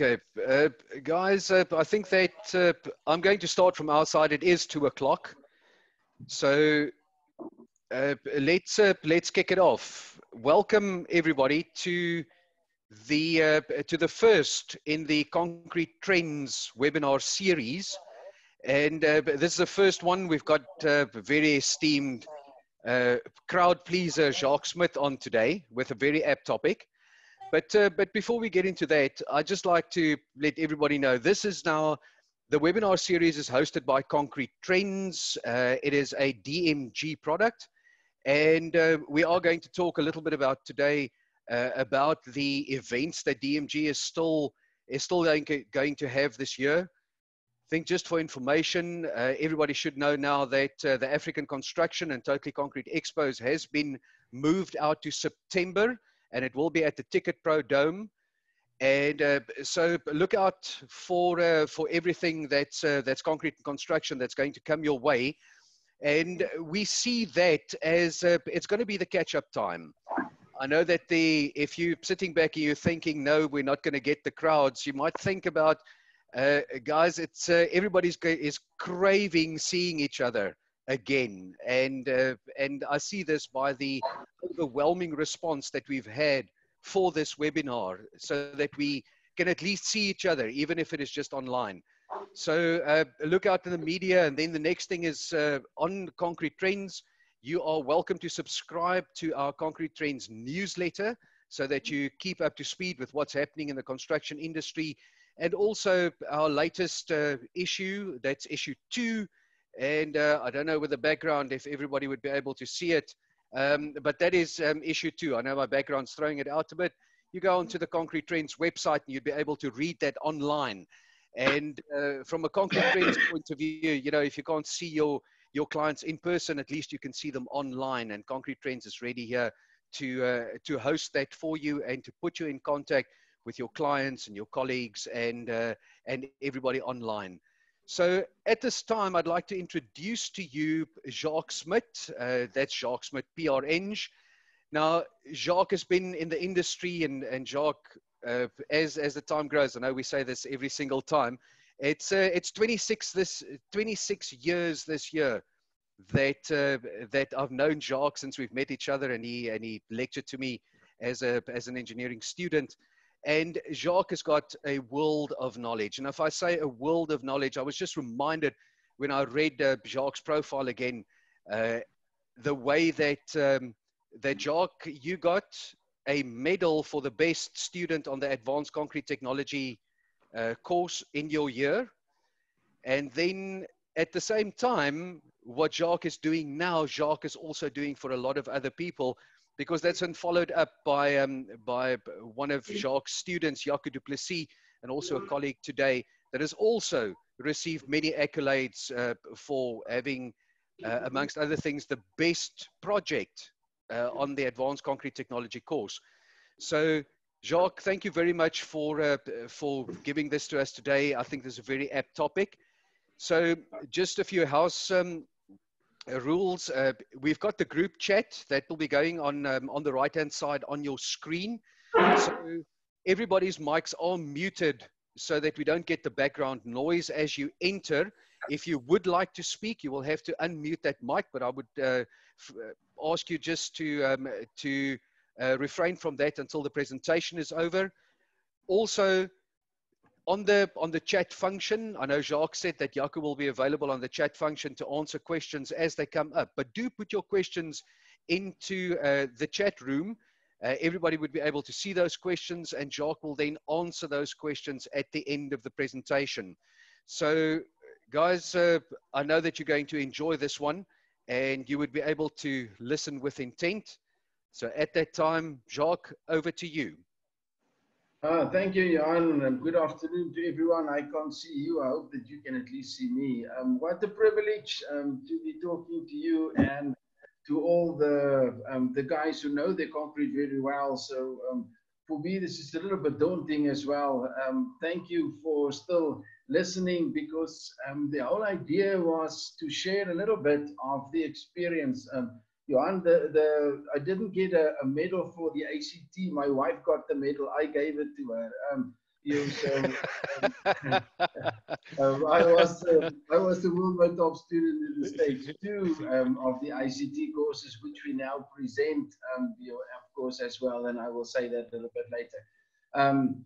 Okay, uh, guys, uh, I think that uh, I'm going to start from our side. It is two o'clock, so uh, let's uh, let's kick it off. Welcome everybody to the uh, to the first in the Concrete Trends webinar series, and this is the first one. We've got very esteemed crowd pleaser Jacques Smith on today with a very apt topic. But, uh, but before we get into that, I'd just like to let everybody know this is now the webinar series is hosted by Concrete Trends. Uh, it is a DMG product. And uh, we are going to talk a little bit about today uh, about the events that DMG is still, is still going, to, have this year. I think just for information, uh, everybody should know now that uh, the African Construction and Totally Concrete Expos has been moved out to September and it will be at the Ticket Pro Dome. And uh, so look out for uh, for everything that's uh, that's concrete construction that's going to come your way. And we see that as uh, it's going to be the catch-up time. I know that the if you're sitting back and you're thinking, no, we're not going to get the crowds, you might think about, uh, guys, it's uh, everybody's is craving seeing each other again. And, uh, and I see this by the overwhelming response that we've had for this webinar so that we can at least see each other, even if it is just online. So uh, look out in the media. And then the next thing is uh, on Concrete Trends, you are welcome to subscribe to our Concrete Trends newsletter so that you keep up to speed with what's happening in the construction industry. And also our latest uh, issue, that's issue two, and uh, I don't know with the background if everybody would be able to see it, um, but that is um, issue two. I know my background's throwing it out a bit. You go onto the Concrete Trends website and you'd be able to read that online. And uh, from a Concrete Trends point of view, you know, if you can't see your, your clients in person, at least you can see them online. And Concrete Trends is ready here to, uh, to host that for you and to put you in contact with your clients and your colleagues and, uh, and everybody online. So at this time, I'd like to introduce to you Jacques Smith. Uh, that's Jacques Smith, PR Eng. Now, Jacques has been in the industry, and, and Jacques, uh, as, as the time grows, I know we say this every single time, it's, uh, it's 26, this, 26 years this year that, uh, that I've known Jacques since we've met each other, and he, and he lectured to me as, a, as an engineering student. And Jacques has got a world of knowledge. And if I say a world of knowledge, I was just reminded when I read uh, Jacques' profile again, uh, the way that, um, that Jacques, you got a medal for the best student on the advanced concrete technology uh, course in your year. And then at the same time, what Jacques is doing now, Jacques is also doing for a lot of other people because that's been followed up by, um, by one of Jacques' students, Jaco Duplessis, and also a colleague today that has also received many accolades uh, for having, uh, amongst other things, the best project uh, on the Advanced Concrete Technology course. So, Jacques, thank you very much for, uh, for giving this to us today. I think this is a very apt topic. So, just a few house um, rules. Uh, we've got the group chat that will be going on um, on the right hand side on your screen. So everybody's mics are muted so that we don't get the background noise as you enter. If you would like to speak, you will have to unmute that mic, but I would uh, uh ask you just to, um, to uh, refrain from that until the presentation is over. Also, on the on the chat function, I know Jacques said that Jaco will be available on the chat function to answer questions as they come up. But do put your questions into uh, the chat room. Uh, everybody would be able to see those questions, and Jacques will then answer those questions at the end of the presentation. So, guys, uh, I know that you're going to enjoy this one, and you would be able to listen with intent. So, at that time, Jacques, over to you. Uh, thank you, Jan, and good afternoon to everyone. I can't see you. I hope that you can at least see me. Um, what a privilege um, to be talking to you and to all the um, the guys who know the concrete very well. So um, for me, this is a little bit daunting as well. Um, thank you for still listening because um, the whole idea was to share a little bit of the experience. Johan, the, the, I didn't get a, a, medal for the ACT. My wife got the medal. I gave it to her. Um, You so um, um, I was uh, I was the world top student in the stage two um, of the ICT courses, which we now present, um, of course, as well. And I will say that a little bit later. Um,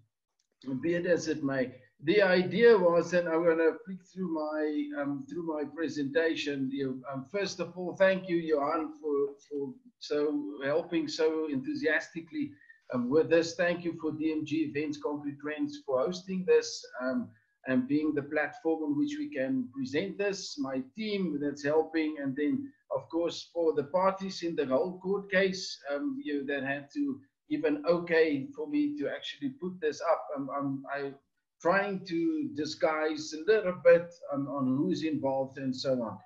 be it as it may, the idea was, and I'm going to flick through my um, through my presentation. You, um, first of all, thank you, Johan, for for so helping so enthusiastically um, with this. Thank you for DMG Events Concrete Trends for hosting this um, and being the platform on which we can present this. My team that's helping, and then of course for the parties in the whole court case, um, you that had to even okay for me to actually put this up. I'm, I'm I trying to disguise a little bit on, on who's involved and so on.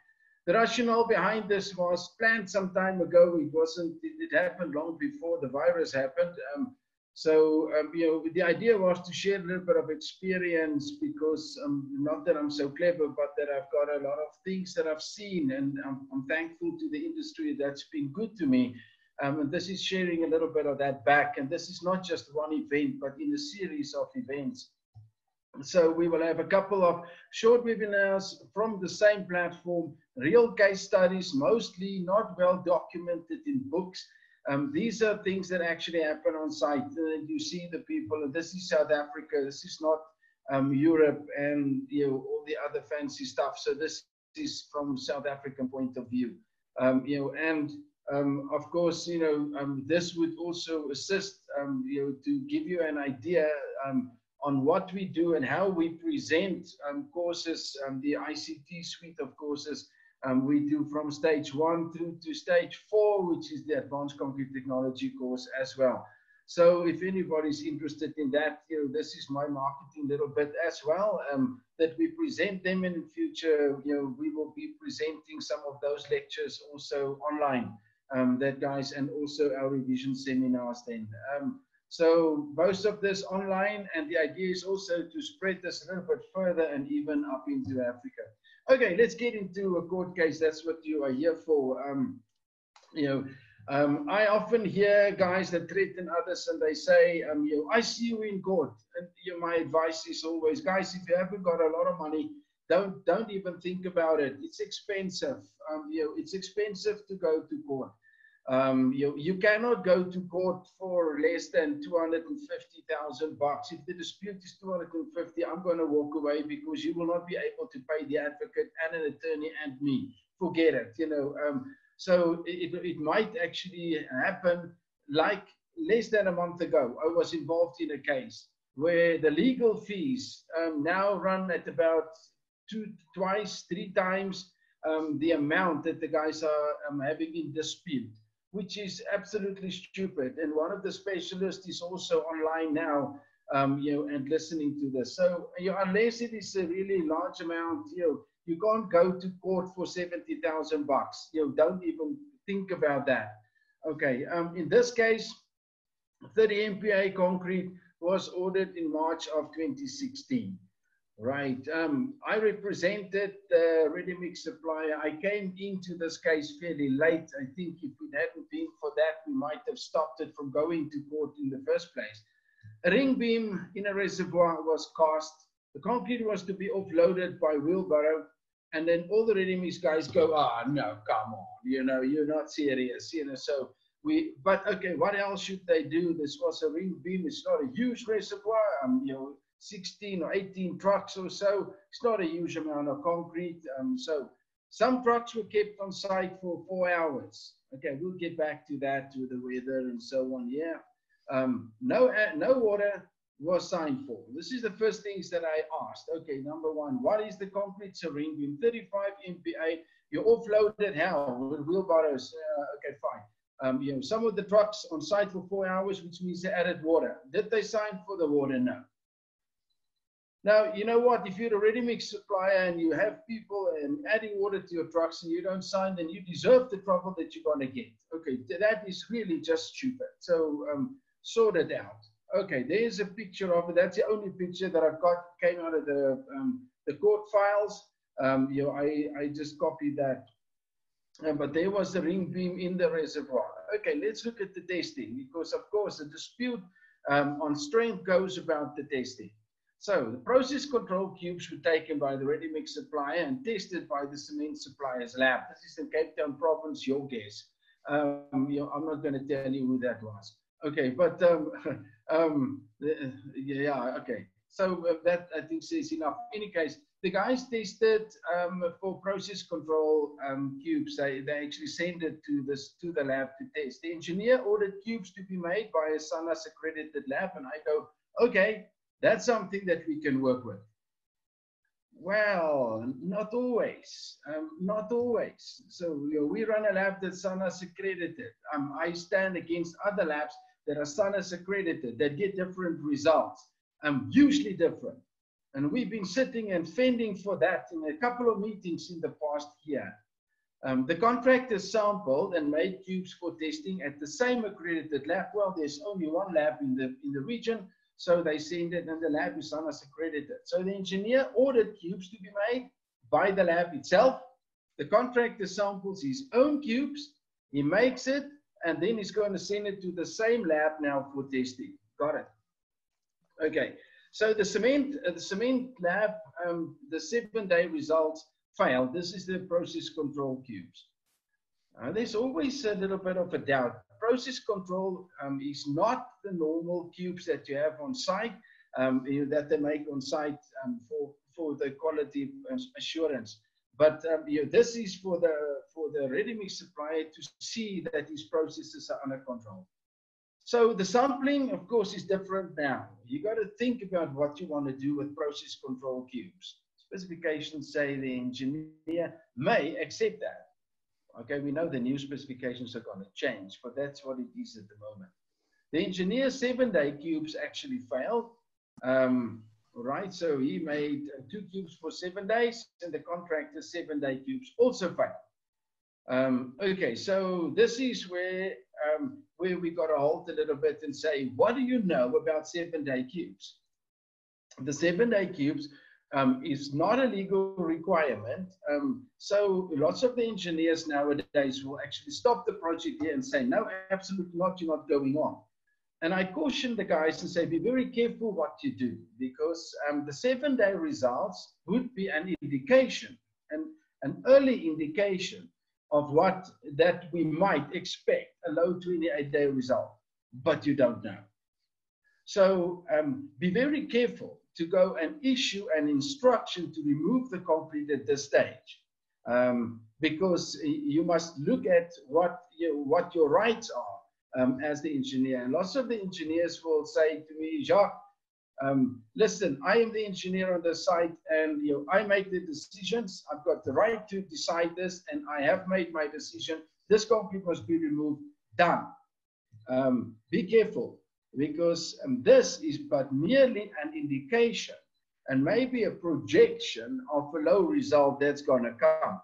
The rationale behind this was planned some time ago. It wasn't. It, it happened long before the virus happened. Um, so um, you know, the idea was to share a little bit of experience because um, not that I'm so clever, but that I've got a lot of things that I've seen, and I'm, I'm thankful to the industry that's been good to me. Um, and this is sharing a little bit of that back. And this is not just one event, but in a series of events. So we will have a couple of short webinars from the same platform, real case studies, mostly not well documented in books. Um, these are things that actually happen on site. Uh, you see the people, this is South Africa. This is not um, Europe and you know all the other fancy stuff. So this is from South African point of view. Um, you know, and um, of course, you know, um, this would also assist, um, you know, to give you an idea um, on what we do and how we present um, courses, um, the ICT suite of courses we do from stage one through to stage four, which is the advanced concrete technology course as well. So if anybody's interested in that, you know, this is my marketing little bit as well, um, that we present them in the future. You know, we will be presenting some of those lectures also online um, that guys, and also our revision seminars then. Um, so most of this online, and the idea is also to spread this a little bit further and even up into Africa. Okay, let's get into a court case. That's what you are here for. Um, you know, um, I often hear guys that threaten others and they say, um, you know, I see you in court. And you know, my advice is always, guys, if you haven't got a lot of money, don't don't even think about it. It's expensive. Um, you know, it's expensive to go to court. Um, you, you cannot go to court for less than 250,000 bucks. If the dispute is 250, I'm going to walk away because you will not be able to pay the advocate and an attorney and me. Forget it, you know. Um, so it, it might actually happen like less than a month ago. I was involved in a case where the legal fees um, now run at about two, twice, three times um, the amount that the guys are um, having in dispute which is absolutely stupid. And one of the specialists is also online now, um, you know, and listening to this. So, you know, unless it is a really large amount, you know, you can't go to court for 70,000 bucks. You know, don't even think about that. Okay. Um, in this case, 30 MPa concrete was ordered in March of 2016. Right. Um, I represented the ready mix supplier. I came into this case fairly late. I think if it hadn't been for that, we might have stopped it from going to court in the first place. A ring beam in a reservoir was cast. The concrete was to be offloaded by wheelbarrow. And then all the ready mix guys go, ah, oh, no, come on. You know, you're not serious. You know, so we, but okay, what else should they do? This was a ring beam. It's not a huge reservoir. Um, you know, 16 or 18 trucks or so. It's not a huge amount of concrete. Um, so some trucks were kept on site for four hours. Okay, we'll get back to that to the weather and so on. Yeah. Um, no, uh, no water was signed for. This is the first things that I asked. Okay, number one, what is the concrete syringe beam? 35 MPa. You offloaded how? With wheelbarrows. Uh, okay, fine. Um, you know, some of the trucks on site for four hours, which means they added water. Did they sign for the water? No. Now, you know what? If you're a ready-mix supplier and you have people and adding water to your trucks and you don't sign, then you deserve the trouble that you're going to get. Okay, that is really just stupid. So um, sort it out. Okay, there's a picture of it. That's the only picture that I've got came out of the um, the court files. Um, you know, I, I just copied that. Um, but there was a ring beam in the reservoir. Okay, let's look at the testing because, of course, the dispute um, on strength goes about the testing. So the process control cubes were taken by the ready mix supplier and tested by the cement supplier's lab. This is in Cape Town province, your guess. Um, you know, I'm not going to tell you who that was. Okay, but um, um, yeah, okay. So uh, that I think says enough. In any case, the guys tested um, for process control um, cubes. They, they actually sent it to this to the lab to test. The engineer ordered cubes to be made by a SANAS accredited lab, and I go, okay, that's something that we can work with. Well, not always. Um, not always. So you know, we run a lab that's SANAS accredited. Um, I stand against other labs that are SANAS accredited that get different results. Um, usually different. And we've been sitting and fending for that in a couple of meetings in the past year. Um, the contractors sampled and made tubes for testing at the same accredited lab. Well, there's only one lab in the, in the region, so they send it and the lab is SANAS accredited. So the engineer ordered cubes to be made by the lab itself. The contractor samples his own cubes, he makes it, and then he's going to send it to the same lab now for testing. Got it. Okay, so the cement, uh, the cement lab, um, the seven-day results failed. This is the process control cubes. Uh, there's always a little bit of a doubt. Process control um, is not the normal cubes that you have on site, um, you know, that they make on site um, for, for the quality assurance. But um, you know, this is for the for the ready mix supplier to see that these processes are under control. So the sampling, of course, is different now. You got to think about what you want to do with process control cubes. Specifications say the engineer may accept that. Okay, we know the new specifications are going to change, but that's what it is at the moment. The engineer seven-day cubes actually failed. Um, right, so he made uh, two cubes for seven days, and the contractor seven-day cubes also failed. Um, okay, so this is where um, where we got to halt a little bit and say, what do you know about seven-day cubes? The seven-day cubes um, is not a legal requirement. Um, so lots of the engineers nowadays will actually stop the project here and say, no, absolutely not, you're not going on. And I caution the guys and say, be very careful what you do because um, the seven day results would be an indication, and an early indication of what that we might expect a low 28 day result, but you don't know. So um, be very careful to go and issue an instruction to remove the concrete at this stage. Um, because you must look at what, you, what your rights are um, as the engineer. And lots of the engineers will say to me, Jacques, um, listen, I am the engineer on the site and you know, I make the decisions. I've got the right to decide this and I have made my decision. This concrete must be removed. Done. Um, be careful because this is but merely an indication and maybe a projection of a low result that's going to come.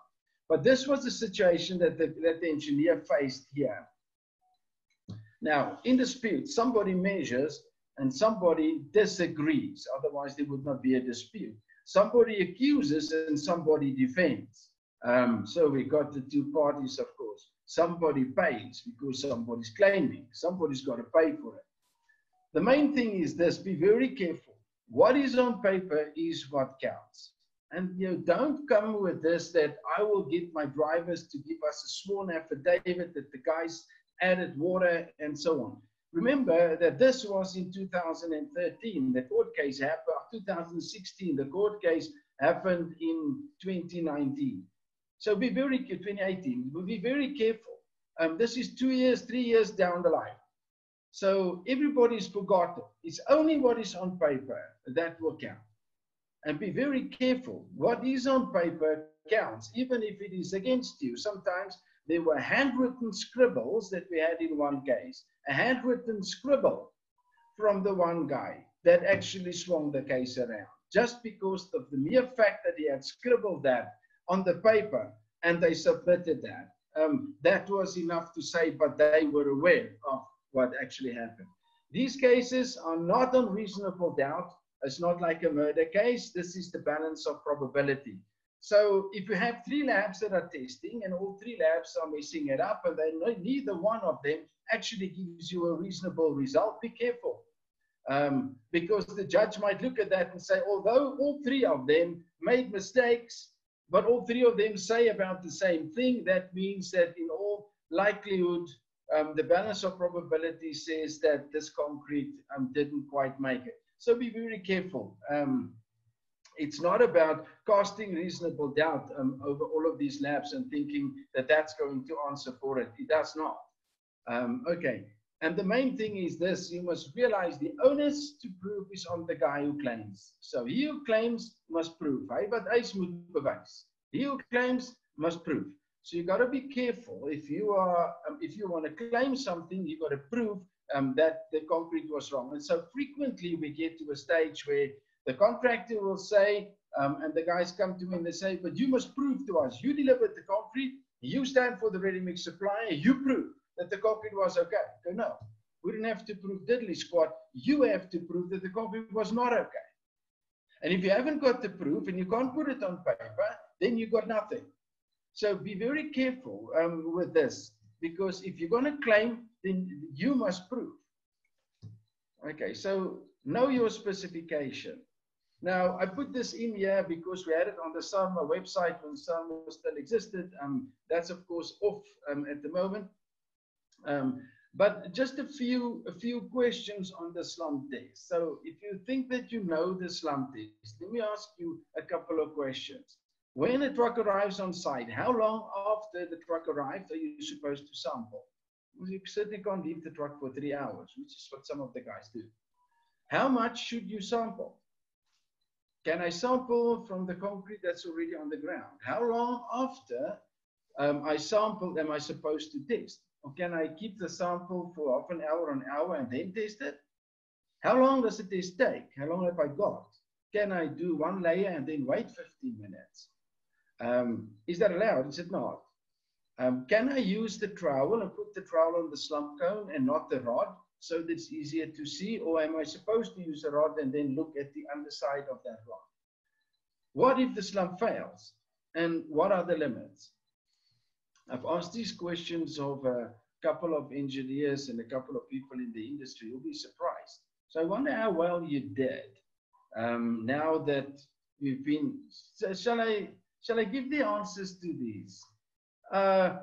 But this was the situation that the, that the engineer faced here. Now, in dispute, somebody measures and somebody disagrees. Otherwise, there would not be a dispute. Somebody accuses and somebody defends. Um, so we got the two parties, of course. Somebody pays because somebody's claiming. Somebody's got to pay for it. The main thing is this, be very careful. What is on paper is what counts. And you know, don't come with this that I will get my drivers to give us a sworn affidavit that the guys added water and so on. Remember that this was in 2013. The court case happened 2016. The court case happened in 2019. So be very 2018. We'll be very careful. Um, this is two years, three years down the line. So everybody's forgotten. It's only what is on paper that will count. And be very careful. What is on paper counts, even if it is against you. Sometimes there were handwritten scribbles that we had in one case, a handwritten scribble from the one guy that actually swung the case around. Just because of the mere fact that he had scribbled that on the paper and they submitted that. Um, that was enough to say, but they were aware of what actually happened. These cases are not on reasonable doubt. It's not like a murder case. This is the balance of probability. So if you have three labs that are testing and all three labs are messing it up and then neither one of them actually gives you a reasonable result, be careful. Um, because the judge might look at that and say, although all three of them made mistakes, but all three of them say about the same thing, that means that in all likelihood, um, the balance of probability says that this concrete um, didn't quite make it. So be very careful. Um, it's not about casting reasonable doubt um, over all of these labs and thinking that that's going to answer for it. It does not. Um, okay. And the main thing is this, you must realize the onus to prove is on the guy who claims. So he who claims must prove. Hy wat eis moet bewys. He who claims must prove. So you got to be careful. If you are, um, if you want to claim something, you got to prove um, that the concrete was wrong. And so frequently we get to a stage where the contractor will say, um, and the guys come to me and they say, but you must prove to us, you delivered the concrete, you stand for the ready mix supplier, you prove that the concrete was okay. Go, no, we didn't have to prove diddly squat. You have to prove that the concrete was not okay. And if you haven't got the proof and you can't put it on paper, then you got nothing. So be very careful um, with this because if you're going to claim, then you must prove. Okay, so know your specification. Now, I put this in here because we had it on the SARMA website when SARMA still existed. Um, that's, of course, off um, at the moment. Um, but just a few, a few questions on the slump test. So if you think that you know the slump test, let me ask you a couple of questions. When a truck arrives on site, how long after the truck arrived are you supposed to sample? You certainly can't leave the truck for three hours, which is what some of the guys do. How much should you sample? Can I sample from the concrete that's already on the ground? How long after um, I sample am I supposed to test? Or can I keep the sample for half an hour, an hour, and then test it? How long does the test take? How long have I got? Can I do one layer and then wait 15 minutes? Um, is that allowed? Is it not? Um, can I use the trowel and put the trowel on the slump cone and not the rod so that it's easier to see? Or am I supposed to use a rod and then look at the underside of that rod? What if the slump fails? And what are the limits? I've asked these questions of a couple of engineers and a couple of people in the industry. You'll be surprised. So I wonder how well you did um, now that we've been. So shall I shall I give the answers to these? Uh,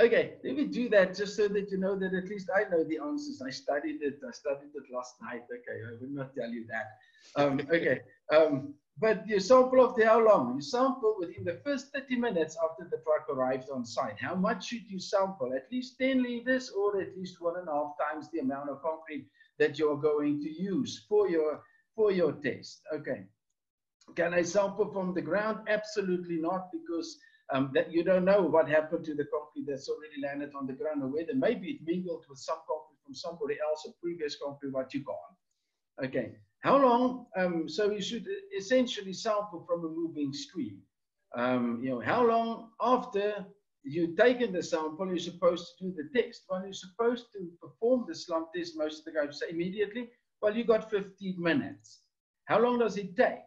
okay, let me do that just so that you know that at least I know the answers. I studied it. I studied it last night. Okay, I will not tell you that. Um, okay. Um, but you sample after how long? You sample within the first 30 minutes after the truck arrives on site. How much should you sample? At least 10 liters or at least one and a half times the amount of concrete that you're going to use for your, for your test. Okay. Can I sample from the ground? Absolutely not, because um, that you don't know what happened to the concrete that's already landed on the ground or whether maybe it mingled with some concrete from somebody else or previous concrete what you can't. Okay. How long? Um, so you should essentially sample from a moving stream. Um, you know, how long after you've taken the sample, you're supposed to do the test? Well, you're supposed to perform the slump test, most of the guys say immediately. Well, you got 15 minutes. How long does it take?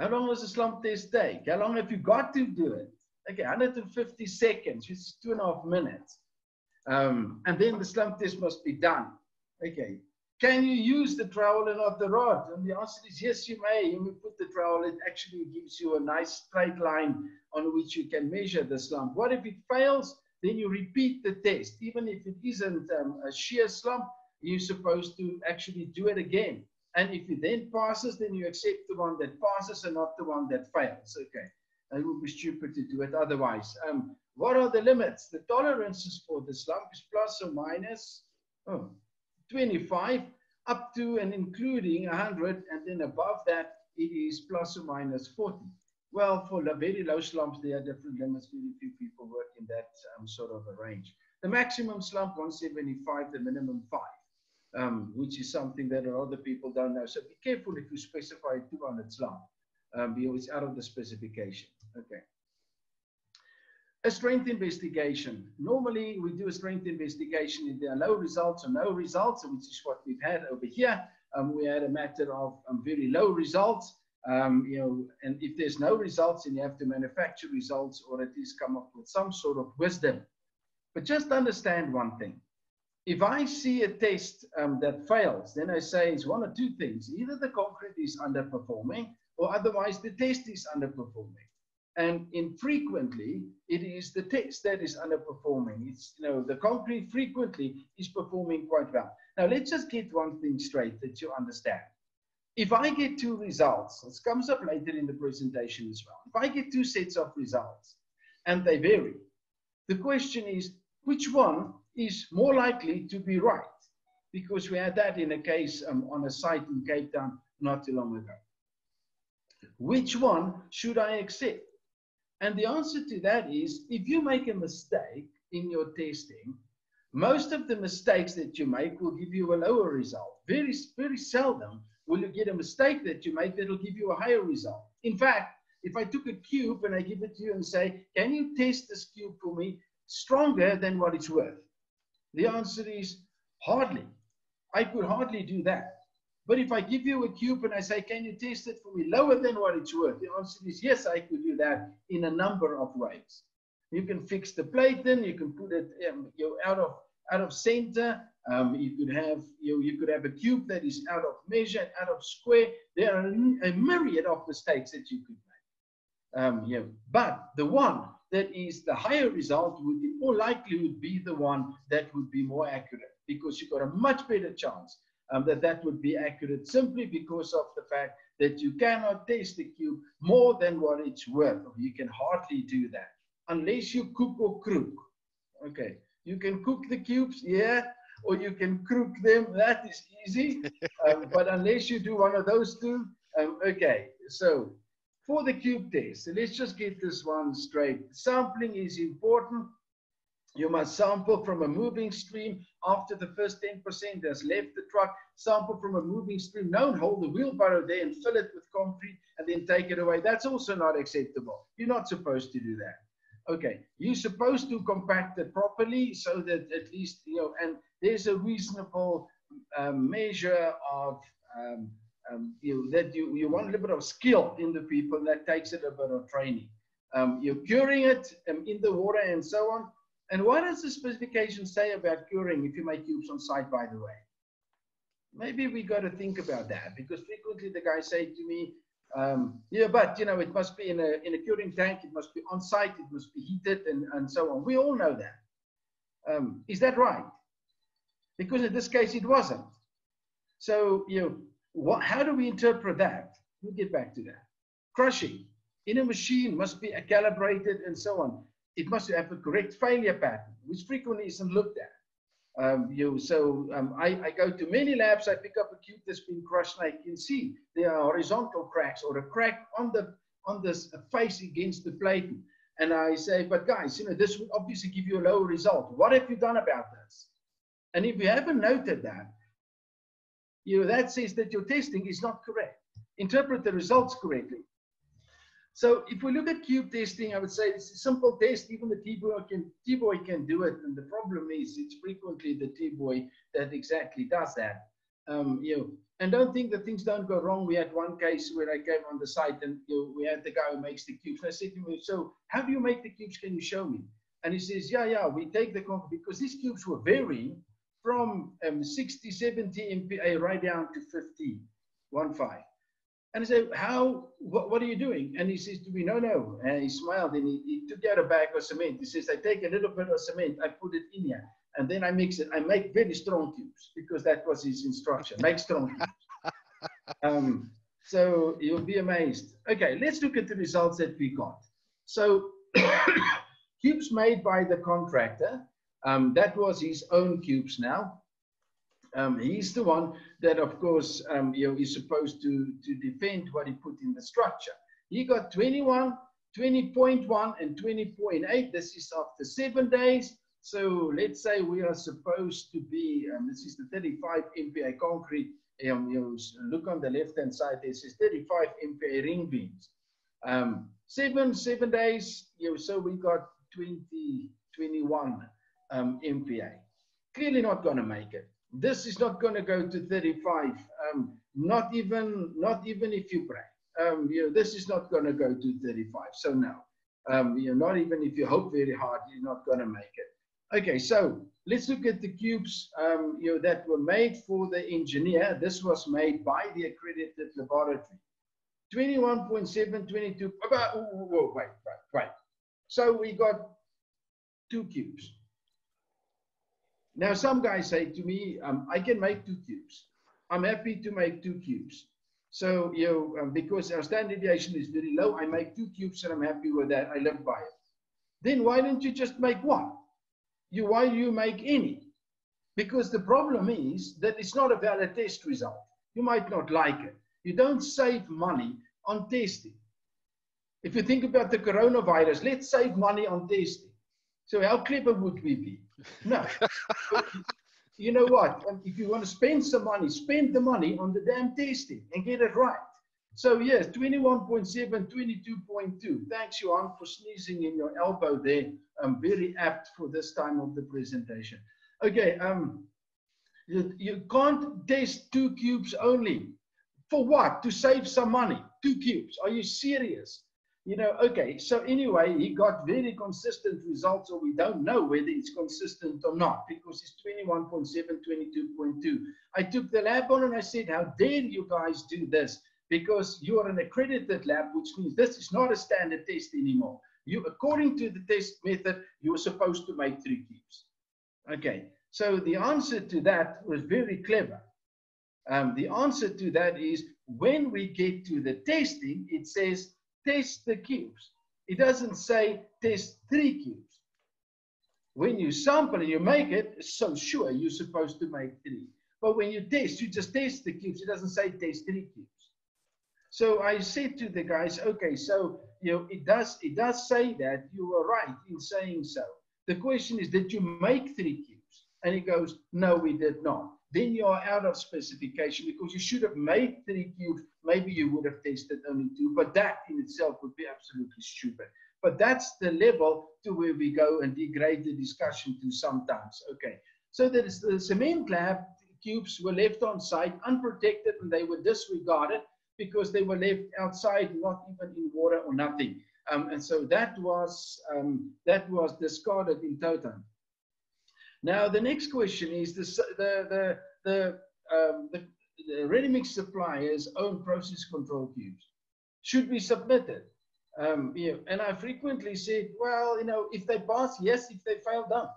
How long does the slump test take? How long have you got to do it? Okay, 150 seconds, which is two and a half minutes. Um, and then the slump test must be done. Okay, can you use the trowel and not the rod? And the answer is yes, you may. You put the trowel, it actually gives you a nice straight line on which you can measure the slump. What if it fails? Then you repeat the test. Even if it isn't um, a shear slump, you're supposed to actually do it again. And if it then passes, then you accept the one that passes and not the one that fails. Okay. It would be stupid to do it otherwise. Um, what are the limits? The tolerances for the slump is plus or minus oh, 25 up to and including 100, and then above that, it is plus or minus 40. Well, for very low slumps, there are different limits. Very few people work in that um, sort of a range. The maximum slump, 175, the minimum 5, um, which is something that a lot of people don't know. So be careful if you specify 200 slump, um, because it's out of the specification. Okay. A strength investigation. Normally, we do a strength investigation if there are low results or no results, which is what we've had over here. Um, we had a matter of um, very low results. Um, you know, and if there's no results, then you have to manufacture results or at least come up with some sort of wisdom. But just understand one thing. If I see a test um, that fails, then I say it's one or two things. Either the concrete is underperforming or otherwise the test is underperforming. And infrequently, it is the test that is underperforming. It's, you know, the concrete frequently is performing quite well. Now, let's just get one thing straight that you understand. If I get two results, this comes up later in the presentation as well. If I get two sets of results and they vary, the question is, which one is more likely to be right? Because we had that in a case um, on a site in Cape Town not too long ago. Which one should I accept? And the answer to that is if you make a mistake in your testing, most of the mistakes that you make will give you a lower result. Very, very seldom will you get a mistake that you make that will give you a higher result. In fact, if I took a cube and I give it to you and say, can you test this cube for me stronger than what it's worth? The answer is hardly. I could hardly do that. But if I give you a cube and I say, can you test it for me lower than what it's worth? The answer is yes, I could do that in a number of ways. You can fix the plate then, you can put it um, you out of out of center. Um, you could have you, you could have a cube that is out of measure, out of square. There are a myriad of mistakes that you could make. Um, know, but the one that is the higher result would in all likelihood be the one that would be more accurate because you've got a much better chance um, that that would be accurate simply because of the fact that you cannot test the cube more than what it's worth. You can hardly do that unless you cook or crook. Okay, you can cook the cubes, yeah, or you can crook them. That is easy. um, but unless you do one of those two, um, okay. So for the cube test, let's just get this one straight. Sampling is important. You must sample from a moving stream after the first 10% has left the truck. Sample from a moving stream. Don't hold the wheelbarrow there and fill it with concrete and then take it away. That's also not acceptable. You're not supposed to do that. Okay, you're supposed to compact it properly so that at least, you know, and there's a reasonable um, measure of, um, um, you that you, you want a little bit of skill in the people that takes it a bit of training. Um, you're curing it um, in the water and so on and what does the specification say about curing if you make cubes on site, by the way? Maybe we got to think about that because frequently the guy say to me, um, yeah, but you know, it must be in a, in a curing tank, it must be on site, it must be heated and, and so on. We all know that. Um, is that right? Because in this case, it wasn't. So, you know, what, how do we interpret that? We'll get back to that. Crushing in a machine must be calibrated and so on it must have a correct failure pattern, which frequently isn't looked at. Um, you so um, I, I, go to many labs, I pick up a cube that's been crushed, and I can see there are horizontal cracks or a crack on the on this face against the plate. And I say, but guys, you know, this would obviously give you a lower result. What have you done about this? And if you haven't noted that, you know, that says that your testing is not correct. Interpret the results correctly. So if we look at cube testing, I would say it's a simple test. Even the T-boy can, T-boy can do it. And the problem is it's frequently the T-boy that exactly does that. Um, you know, and don't think that things don't go wrong. We had one case where I came on the site and you know, we had the guy who makes the cubes. And I said to him, so how do you make the cubes? Can you show me? And he says, yeah, yeah, we take the because these cubes were varying from um, 60, 70 MPa right down to 50, one five. And I said, how, what, what, are you doing? And he says to me, no, no. And he smiled and he, he, took out a bag of cement. He says, I take a little bit of cement, I put it in here, and then I mix it. I make very strong tubes because that was his instruction, make strong tubes. um, so you'll be amazed. Okay, let's look at the results that we got. So cubes made by the contractor, um, that was his own cubes now. Um, he's the one that, of course, um, you know, is supposed to, to defend what he put in the structure. He got 21, 20.1, and 20.8. This is after seven days. So let's say we are supposed to be, um, this is the 35 MPa concrete. Um, you look on the left-hand side, this is 35 MPa ring beams. Um, seven, seven days, you know, so we got 20, 21 um, MPa. Clearly not going to make it. This is not going to go to 35. Um, not even not even if you pray. Um, you know, this is not going to go to 35. So no, um, you know, not even if you hope very hard, you're not going to make it. Okay, so let's look at the cubes um, you know, that were made for the engineer. This was made by the accredited laboratory. 21.7, 22, about, oh, whoa, wait, wait, wait. So we got two cubes. Now, some guys say to me, um, I can make two cubes. I'm happy to make two cubes. So, you know, um, because our standard deviation is very low, I make two cubes and I'm happy with that. I live by it. Then why don't you just make one? You, why do you make any? Because the problem is that it's not a valid test result. You might not like it. You don't save money on testing. If you think about the coronavirus, let's save money on testing. So how clever would we be? No. you know what? If you want to spend some money, spend the money on the damn testing and get it right. So yes, 21.7, 22.2. Thanks, Johan, for sneezing in your elbow there. I'm very apt for this time of the presentation. Okay, um, you, you can't test two cubes only. For what? To save some money. Two cubes. Are you serious? You know, okay, so anyway, he got very consistent results, or we don't know whether it's consistent or not because it's 21.7, 22.2. I took the lab on and I said, How dare you guys do this? Because you are an accredited lab, which means this is not a standard test anymore. You, according to the test method, you were supposed to make three cubes. Okay, so the answer to that was very clever. Um, the answer to that is when we get to the testing, it says test the cubes. It doesn't say test three cubes. When you sample and you make it, so sure you're supposed to make three. But when you test, you just test the cubes. It doesn't say test three cubes. So I said to the guys, okay, so you know it does it does say that you were right in saying so. The question is, did you make three cubes? And he goes, no, we did not then you are out of specification because you should have made three cubes. Maybe you would have tested only two, but that in itself would be absolutely stupid. But that's the level to where we go and degrade the discussion to sometimes. Okay. So there is the cement lab cubes were left on site unprotected and they were disregarded because they were left outside, not even in water or nothing. Um, and so that was um, that was discarded in total. Now, the next question is the, the, the, the, um, the, the ready-mix supplier's own process control cubes should be submitted. Um, you know, and I frequently said, well, you know, if they pass, yes, if they fail, don't.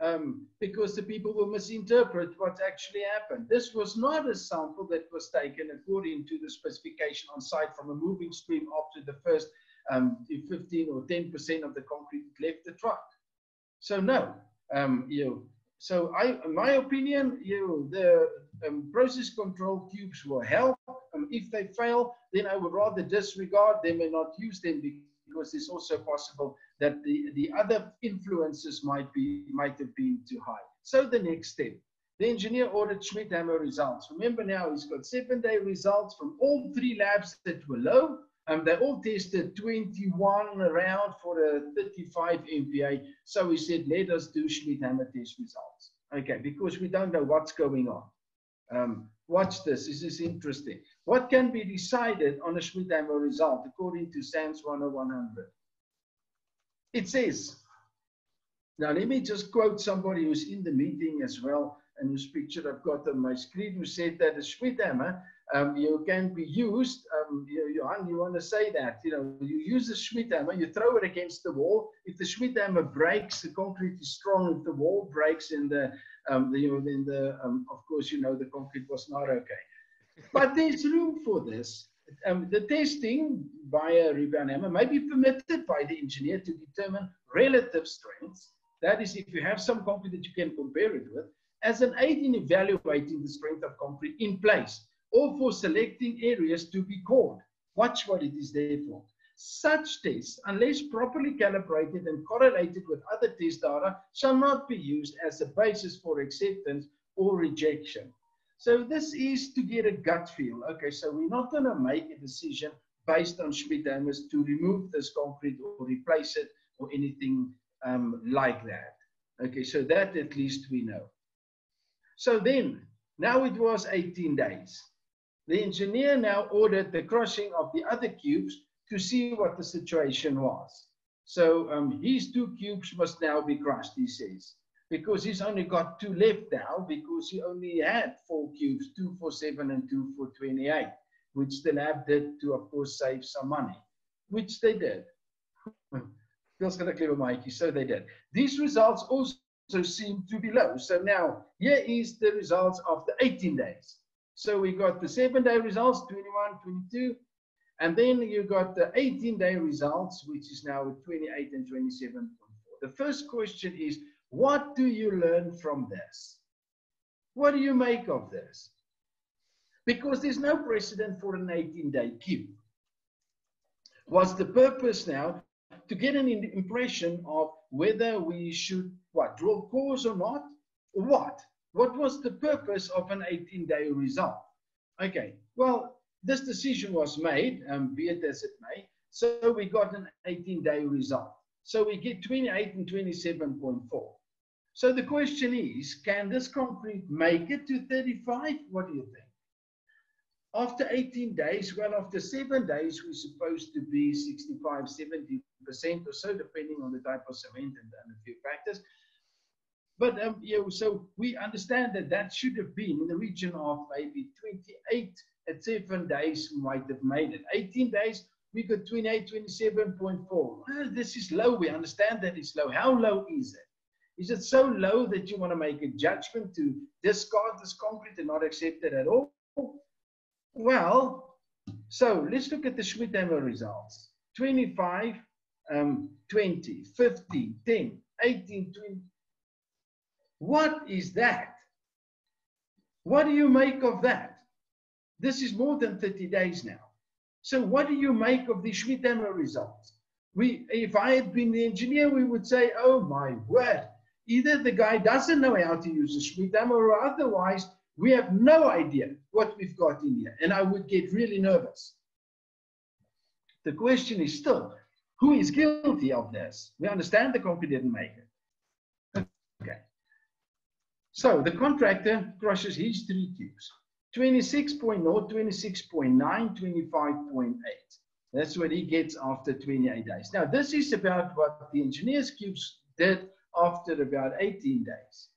Um, because the people will misinterpret what actually happened. This was not a sample that was taken according to the specification on site from a moving stream after the first um, 15 or 10% of the concrete left the truck. So no, um, you so I, in my opinion, you the um, process control cubes will help. Um, if they fail, then I would rather disregard them and not use them because it's also possible that the, the other influences might be might have been too high. So the next step, the engineer ordered Schmidt hammer results. Remember now, he's got seven-day results from all three labs that were low um, they all tested 21 around for a 35 MPa. So we said, let us do Schmidt hammer test results. Okay, because we don't know what's going on. Um, watch this, this is interesting. What can be decided on a Schmidt hammer result according to SANS 10100? It says, now let me just quote somebody who's in the meeting as well and whose picture I've got on my screen who said that a Schmidt hammer um, you can be used. Um, you, Johan, you want to say that? You know, you use a Schmidt hammer, you throw it against the wall. If the Schmidt hammer breaks, the concrete is strong. If the wall breaks, in the, um, the you know, then the um, of course, you know, the concrete was not okay. But there's room for this. Um, the testing via rebound hammer may be permitted by the engineer to determine relative strengths. That is, if you have some concrete that you can compare it with, as an aid in evaluating the strength of concrete in place or for selecting areas to be cored. Watch what it is there for. Such tests, unless properly calibrated and correlated with other test data, shall not be used as a basis for acceptance or rejection. So this is to get a gut feel. Okay, so we're not going to make a decision based on Schmidt hammers to remove this concrete or replace it or anything um, like that. Okay, so that at least we know. So then, now it was 18 days. The engineer now ordered the crushing of the other cubes to see what the situation was. So um, two cubes must now be crushed, he says, because he's only got two left now because he only had four cubes, two for seven and two for 28, which the lab did to, of course, save some money, which they did. Feels kind of clever, Mikey. So they did. These results also seem to be low. So now here is the results of the 18 days. So we got the seven day results, 21, 22, and then you got the 18 day results, which is now 28 and 27.4. The first question is, what do you learn from this? What do you make of this? Because there's no precedent for an 18 day cube. What's the purpose now? To get an impression of whether we should what draw cores or not, or what? What was the purpose of an 18 day result? Okay, well, this decision was made, um, be it as it may. So we got an 18 day result. So we get 28 and 27.4. So the question is, can this concrete make it to 35? What do you think? After 18 days, well, after seven days, we're supposed to be 65, 70% or so, depending on the type of cement and, and a few factors. But um, you know, so we understand that that should have been in the region of maybe 28 at seven days, we might have made it. 18 days, we got 28, 27.4. Well, this is low. We understand that it's low. How low is it? Is it so low that you want to make a judgment to discard this concrete and not accept it at all? Well, so let's look at the Schmidt-Hammer results. 25, um, 20, 15, 10, 18, 20. What is that? What do you make of that? This is more than 30 days now. So what do you make of the Schmidt-Hammer results? We, if I had been the engineer, we would say, oh my word, either the guy doesn't know how to use a Schmidt-Hammer or otherwise we have no idea what we've got in here. And I would get really nervous. The question is still, who is guilty of this? We understand the company didn't make it. So the contractor crushes his three cubes. 26.0, 26.9, 25.8. That's what he gets after 28 days. Now, this is about what the engineer's cubes did after about 18 days.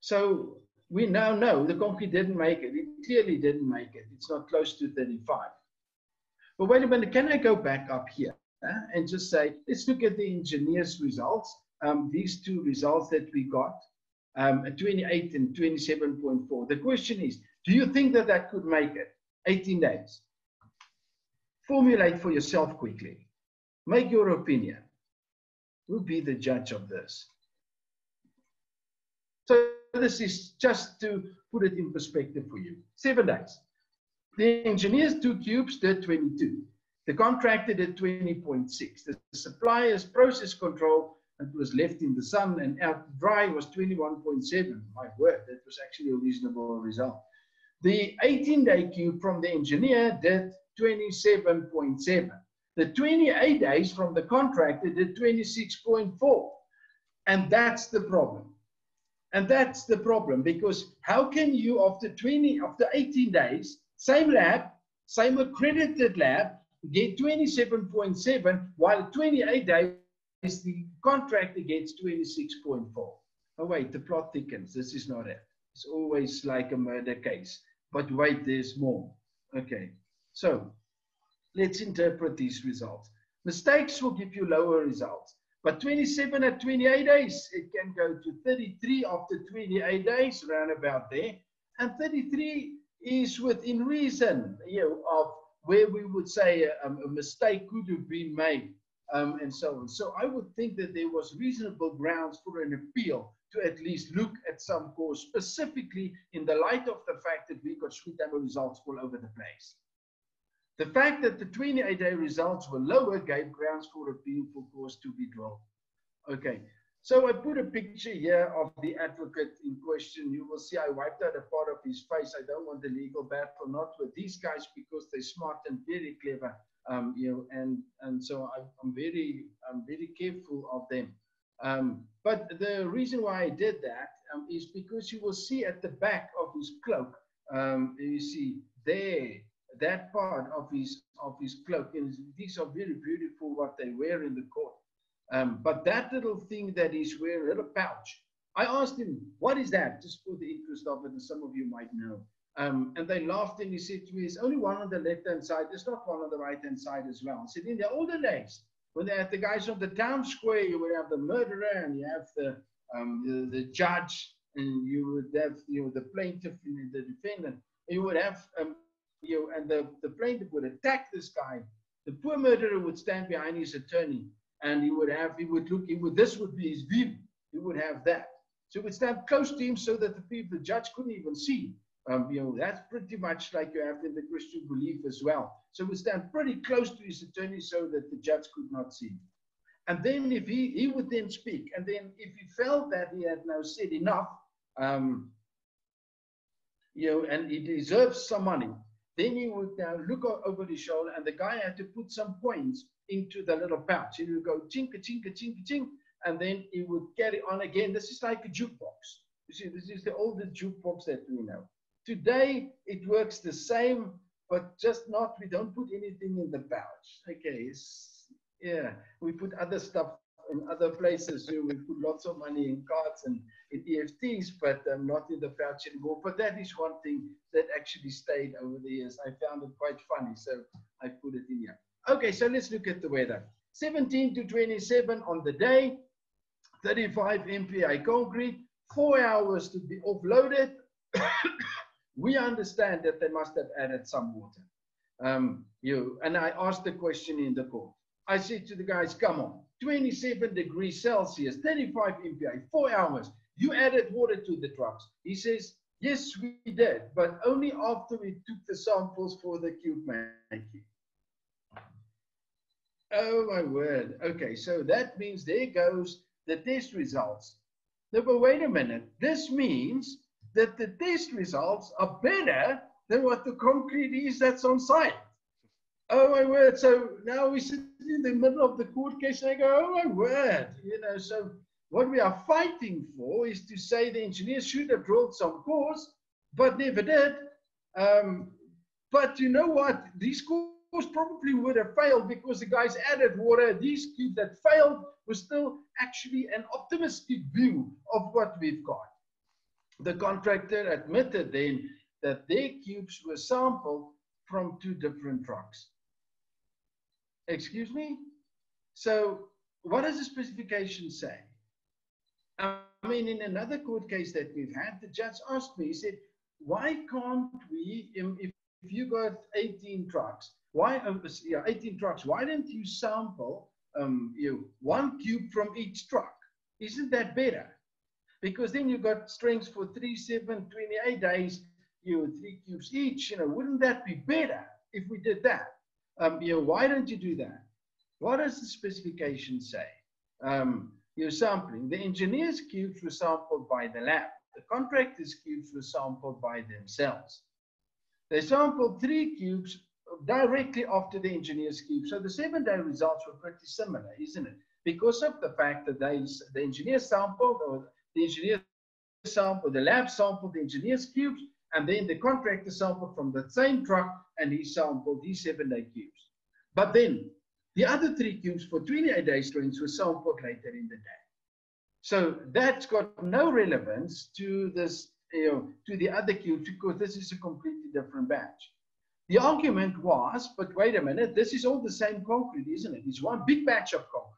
So we now know the concrete didn't make it. It clearly didn't make it. It's not close to 35. But wait a minute, can I go back up here uh, and just say, let's look at the engineer's results. Um, these two results that we got um, 28 and 27.4. The question is, do you think that that could make it? 18 days. Formulate for yourself quickly. Make your opinion. Who be the judge of this? So this is just to put it in perspective for you. Seven days. The engineers two cubes did 22. The contractor did 20.6. The supplier's process control it was left in the sun and out dry was 21.7. My word, that was actually a reasonable result. The 18 day cube from the engineer did 27.7. The 28 days from the contractor did 26.4. And that's the problem. And that's the problem because how can you, after 20, after 18 days, same lab, same accredited lab, get 27.7 while 28 days is the contractor gets 26.4. Oh, wait, the plot thickens. This is not it. It's always like a murder case. But wait, there's more. Okay, so let's interpret these results. Mistakes will give you lower results. But 27 at 28 days, it can go to 33 after 28 days, around about there. And 33 is within reason you know, of where we would say a, a mistake could have been made um, and so on. So I would think that there was reasonable grounds for an appeal to at least look at some cores, specifically in the light of the fact that we got Schmidt-Hammer results all over the place. The fact that the 28-day results were lower gave grounds for appeal for cores to be drawn. Okay, so I put a picture here of the advocate in question. You will see I wiped out a part of his face. I don't want the legal battle, not with these guys because they're smart and very clever um, you know, and and so I, am very I'm very careful of them. Um, but the reason why I did that um, is because you will see at the back of his cloak, um, you see there that part of his of his cloak. And these are very beautiful what they wear in the court. Um, but that little thing that he's wearing, little pouch, I asked him, what is that? Just for the interest of it, and some of you might know. Um, and they laughed and he said to me, it's only one on the left-hand side. There's not one on the right-hand side as well. I said, in the older days, when they had the guys on the town square, you would have the murderer and you have the, um, the, the, judge and you would have you know, the plaintiff and the defendant. You would have, um, you know, and the, the plaintiff would attack this guy. The poor murderer would stand behind his attorney and he would have, he would look, he would, this would be his view. He would have that. So he would stand close to him so that the people, the judge couldn't even see. Um, you know, that's pretty much like you have in the Christian belief as well. So we stand pretty close to his attorney so that the judge could not see. And then if he, he would then speak, and then if he felt that he had now said enough, um, you know, and he deserves some money, then he would now look over his shoulder, and the guy had to put some coins into the little pouch. He would go chinka, chinka, chinka, chink, and then he would carry on again. This is like a jukebox. You see, this is the oldest jukebox that we know. Today, it works the same, but just not, we don't put anything in the pouch. Okay, yeah, we put other stuff in other places. So we put lots of money in cards and in EFTs, but um, not in the pouch anymore. But that is one thing that actually stayed over the years. I found it quite funny, so I put it in here. Okay, so let's look at the weather. 17 to 27 on the day, 35 MPa concrete, four hours to be offloaded. we understand that they must have added some water. Um, you and I asked the question in the court. I said to the guys, come on, 27 degrees Celsius, 35 MPa, four hours. You added water to the trucks. He says, yes, we did, but only after we took the samples for the cube making. Oh my word. Okay, so that means there goes the test results. But wait a minute. This means that the test results are better than what the concrete is that's on site. Oh my word. So now we sit in the middle of the court case and I go, oh my word. You know, so what we are fighting for is to say the engineers should have drilled some cores, but never did. Um, but you know what? These cores probably would have failed because the guys added water. These cubes that failed was still actually an optimistic view of what we've got. The contractor admitted then that their cubes were sampled from two different trucks. Excuse me? So what does the specification say? I mean, in another court case that we've had, the judge asked me, he said, why can't we, if, if you got 18 trucks, why, um, yeah, 18 trucks, why didn't you sample um, you one cube from each truck? Isn't that better? Because then you got strings for three, seven, 28 days, you know, three cubes each, you know, wouldn't that be better if we did that? Um, you know, why don't you do that? What does the specification say? Um, you're sampling. The engineer's cubes were sampled by the lab. The contractor's cubes were sampled by themselves. They sampled three cubes directly after the engineer's cube. So the seven-day results were pretty similar, isn't it? Because of the fact that they, the engineer sampled or the engineer sampled, the lab sample, the engineer's cubes, and then the contractor sampled from the same truck and he sampled these seven day cubes. But then the other three cubes for 28 day strings were sampled later in the day. So that's got no relevance to this, you know, to the other cubes because this is a completely different batch. The argument was, but wait a minute, this is all the same concrete, isn't it? It's one big batch of concrete.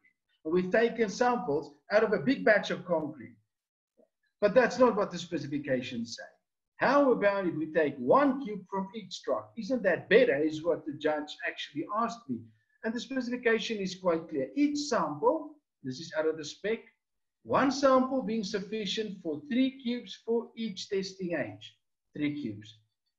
And we've taken samples out of a big batch of concrete. But that's not what the specifications say. How about if we take one cube from each truck? Isn't that better, is what the judge actually asked me. And the specification is quite clear. Each sample, this is out of the spec, one sample being sufficient for three cubes for each testing age. Three cubes,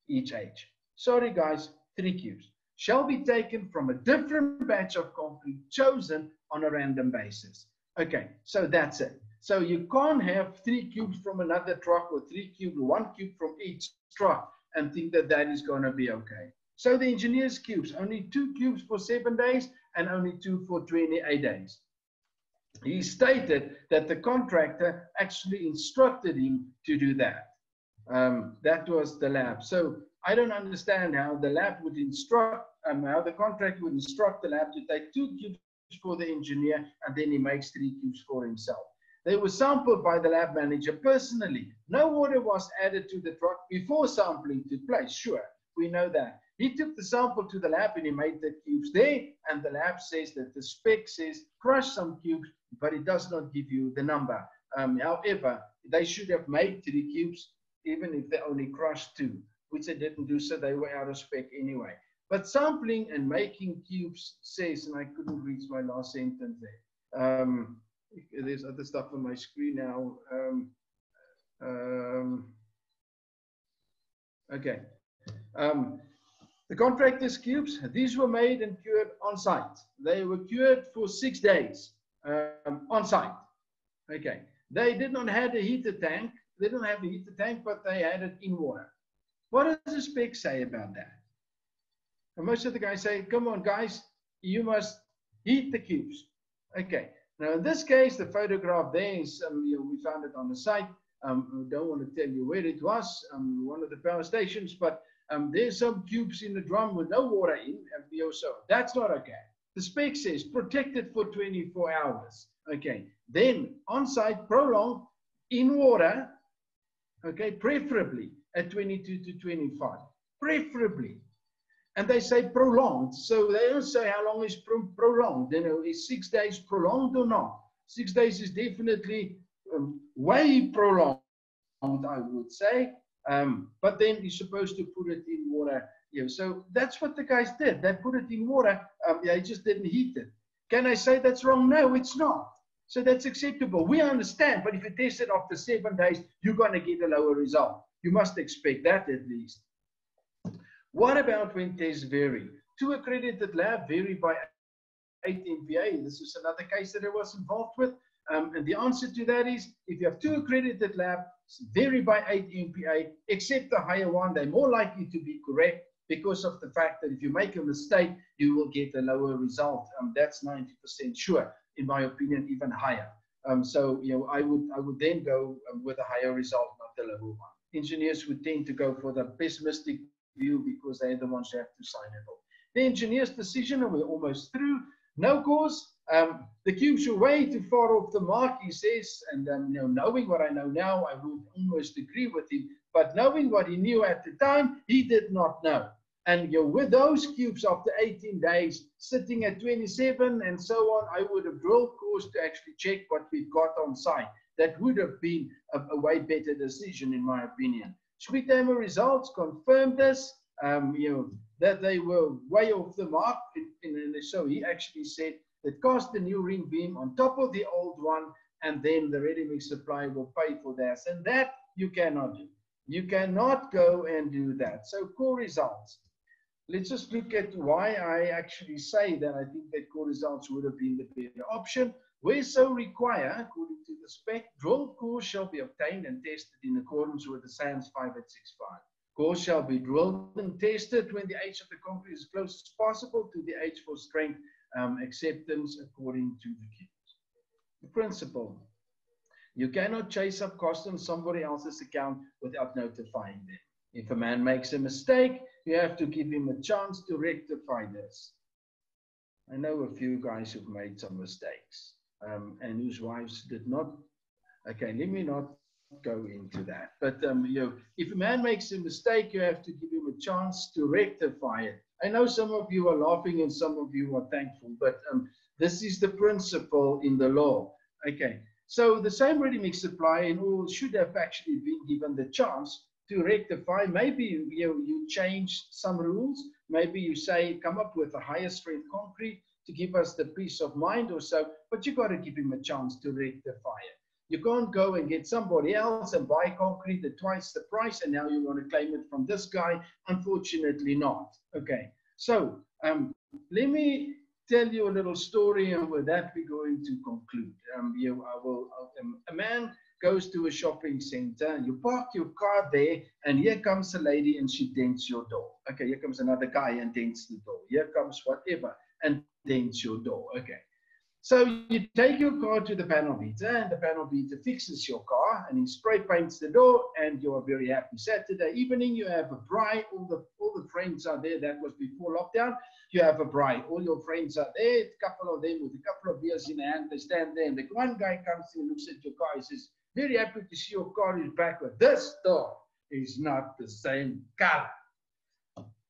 each age. Sorry guys, three cubes. Shall be taken from a different batch of concrete chosen on a random basis. Okay, so that's it. So you can't have three cubes from another truck or three cubes, one cube from each truck and think that that is going to be okay. So the engineer's cubes, only two cubes for seven days and only two for 28 days. He stated that the contractor actually instructed him to do that. Um, that was the lab. So I don't understand how the lab would instruct, um, how the contractor would instruct the lab to take two cubes for the engineer and then he makes three cubes for himself. They were sampled by the lab manager personally. No water was added to the truck before sampling took place. Sure, we know that. He took the sample to the lab and he made the cubes there. And the lab says that the spec says crush some cubes, but it does not give you the number. Um, however, they should have made three cubes, even if they only crushed two, which they didn't do, so they were out of spec anyway. But sampling and making cubes says, and I couldn't reach my last sentence there. Um, there's other stuff on my screen now. Um, um, okay. Um, the contractor's cubes, these were made and cured on site. They were cured for six days um, on site. Okay. They did not have a heater tank. They didn't have a heater tank, but they had it in water. What does the spec say about that? And most of the guys say, come on, guys, you must heat the cubes. Okay. Now, in this case, the photograph there is, um, you know, we found it on the site. Um, don't want to tell you where it was, um, one of the power stations, but um, there's some cubes in the drum with no water in, and you so that's not okay. The spec says protected for 24 hours. Okay. Then on-site prolonged in water, okay, preferably at 22 to 25, preferably. And they say prolonged. So they don't say how long is pro prolonged. You know, is six days prolonged or not? Six days is definitely um, way prolonged, I would say. Um, but then you're supposed to put it in water. You know, so that's what the guys did. They put it in water. Um, they just didn't heat it. Can I say that's wrong? No, it's not. So that's acceptable. We understand, but if you test it after seven days, you're going to get a lower result. You must expect that at least. What about when tests vary? Two accredited lab vary by 8 MPa. This is another case that I was involved with. Um, and the answer to that is if you have two accredited labs, vary by 8 MPa, except the higher one, they're more likely to be correct because of the fact that if you make a mistake, you will get a lower result. Um, that's 90% sure in my opinion, even higher. Um, so, you know, I would, I would then go um, with a higher result, not the lower one. Engineers would tend to go for the pessimistic view because they're the ones who have to sign it off. The engineer's decision, and we're almost through, no cores. Um, the cubes are way too far off the mark, he says, and um, you know, knowing what I know now, I would almost agree with him. But knowing what he knew at the time, he did not know. And you know, with those cubes after 18 days, sitting at 27 and so on, I would have drilled cores to actually check what we got on site. That would have been a, a way better decision, in my opinion. Schmidt hammer results confirmed this, um, you know, that they were way off the mark. And so he actually said that cast the new ring beam on top of the old one, and then the ready mix supply will pay for that. And that you cannot do. You cannot go and do that. So core results let's just look at why I actually say that I think that core results would have been the better option. Where so require, according to the spec, drill core shall be obtained and tested in accordance with the SANS 5865. Core shall be drilled and tested when the age of the concrete is close as possible to the age for strength um, acceptance according to the kits. The principle. You cannot chase up costs on somebody else's account without notifying them. If a man makes a mistake, you have to give him a chance to rectify this. I know a few guys who've made some mistakes um, and whose wives did not. Okay, let me not go into that. But um, you know, if a man makes a mistake, you have to give him a chance to rectify it. I know some of you are laughing and some of you are thankful, but um, this is the principle in the law. Okay, so the same ready-mix supplier in all should have actually been given the chance to rectify. Maybe you, you change some rules. Maybe you say, come up with a higher strength concrete to give us the peace of mind or so, but you got to give him a chance to rectify it. You can't go and get somebody else and buy concrete at twice the price, and now you want to claim it from this guy. Unfortunately, not. Okay. So um, let me tell you a little story, and with that, we're going to conclude. Um, you, I will. Um, a man goes to a shopping center, and you park your car there, and here comes a lady and she dents your door. Okay, here comes another guy and dents the door. Here comes whatever and dents your door. Okay. So you take your car to the panel beater and the panel beater fixes your car and he spray paints the door and you're very happy. Saturday evening, you have a braai. All the, all the friends are there. That was before lockdown. You have a braai. All your friends are there. A couple of them with a couple of beers in hand. They stand there and the one guy comes and looks at your car. He says, very happy to see your car is back. But this door is not the same color.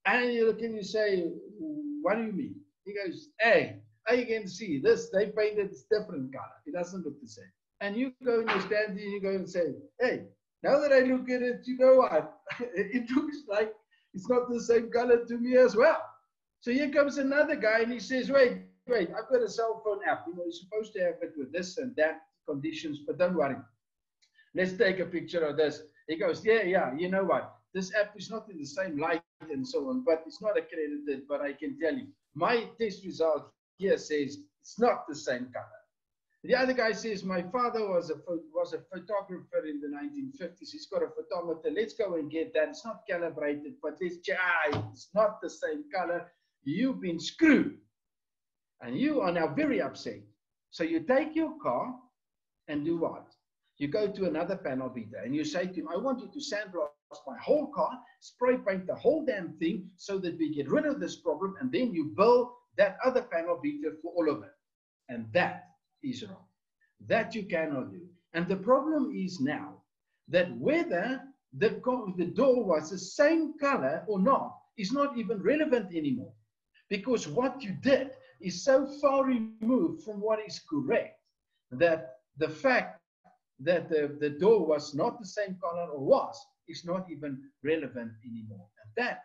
And you look and you say, what do you mean? He goes, hey, I can see this, they painted it different color. It doesn't look the same. And you go and you stand there and you go and say, hey, now that I look at it, you know what? it looks like it's not the same color to me as well. So here comes another guy and he says, wait, wait, I've got a cell phone app. You know, you're supposed to have it with this and that conditions, but don't worry. Let's take a picture of this. He goes, yeah, yeah, you know what? This app is not in the same light and so on, but it's not accredited, but I can tell you, my test result here says it's not the same color. The other guy says, my father was a, was a photographer in the 1950s. He's got a photometer. Let's go and get that. It's not calibrated, but let's. Ah, it's not the same color. You've been screwed. And you are now very upset. So you take your car and do what? You go to another panel beater and you say to him, I want you to sandblast my whole car, spray paint the whole damn thing so that we get rid of this problem. And then you bill that other panel beater for all of it. And that is wrong. That you cannot do. And the problem is now that whether the, the door was the same color or not is not even relevant anymore. Because what you did is so far removed from what is correct that the fact that the, the door was not the same color or was is not even relevant anymore. And that,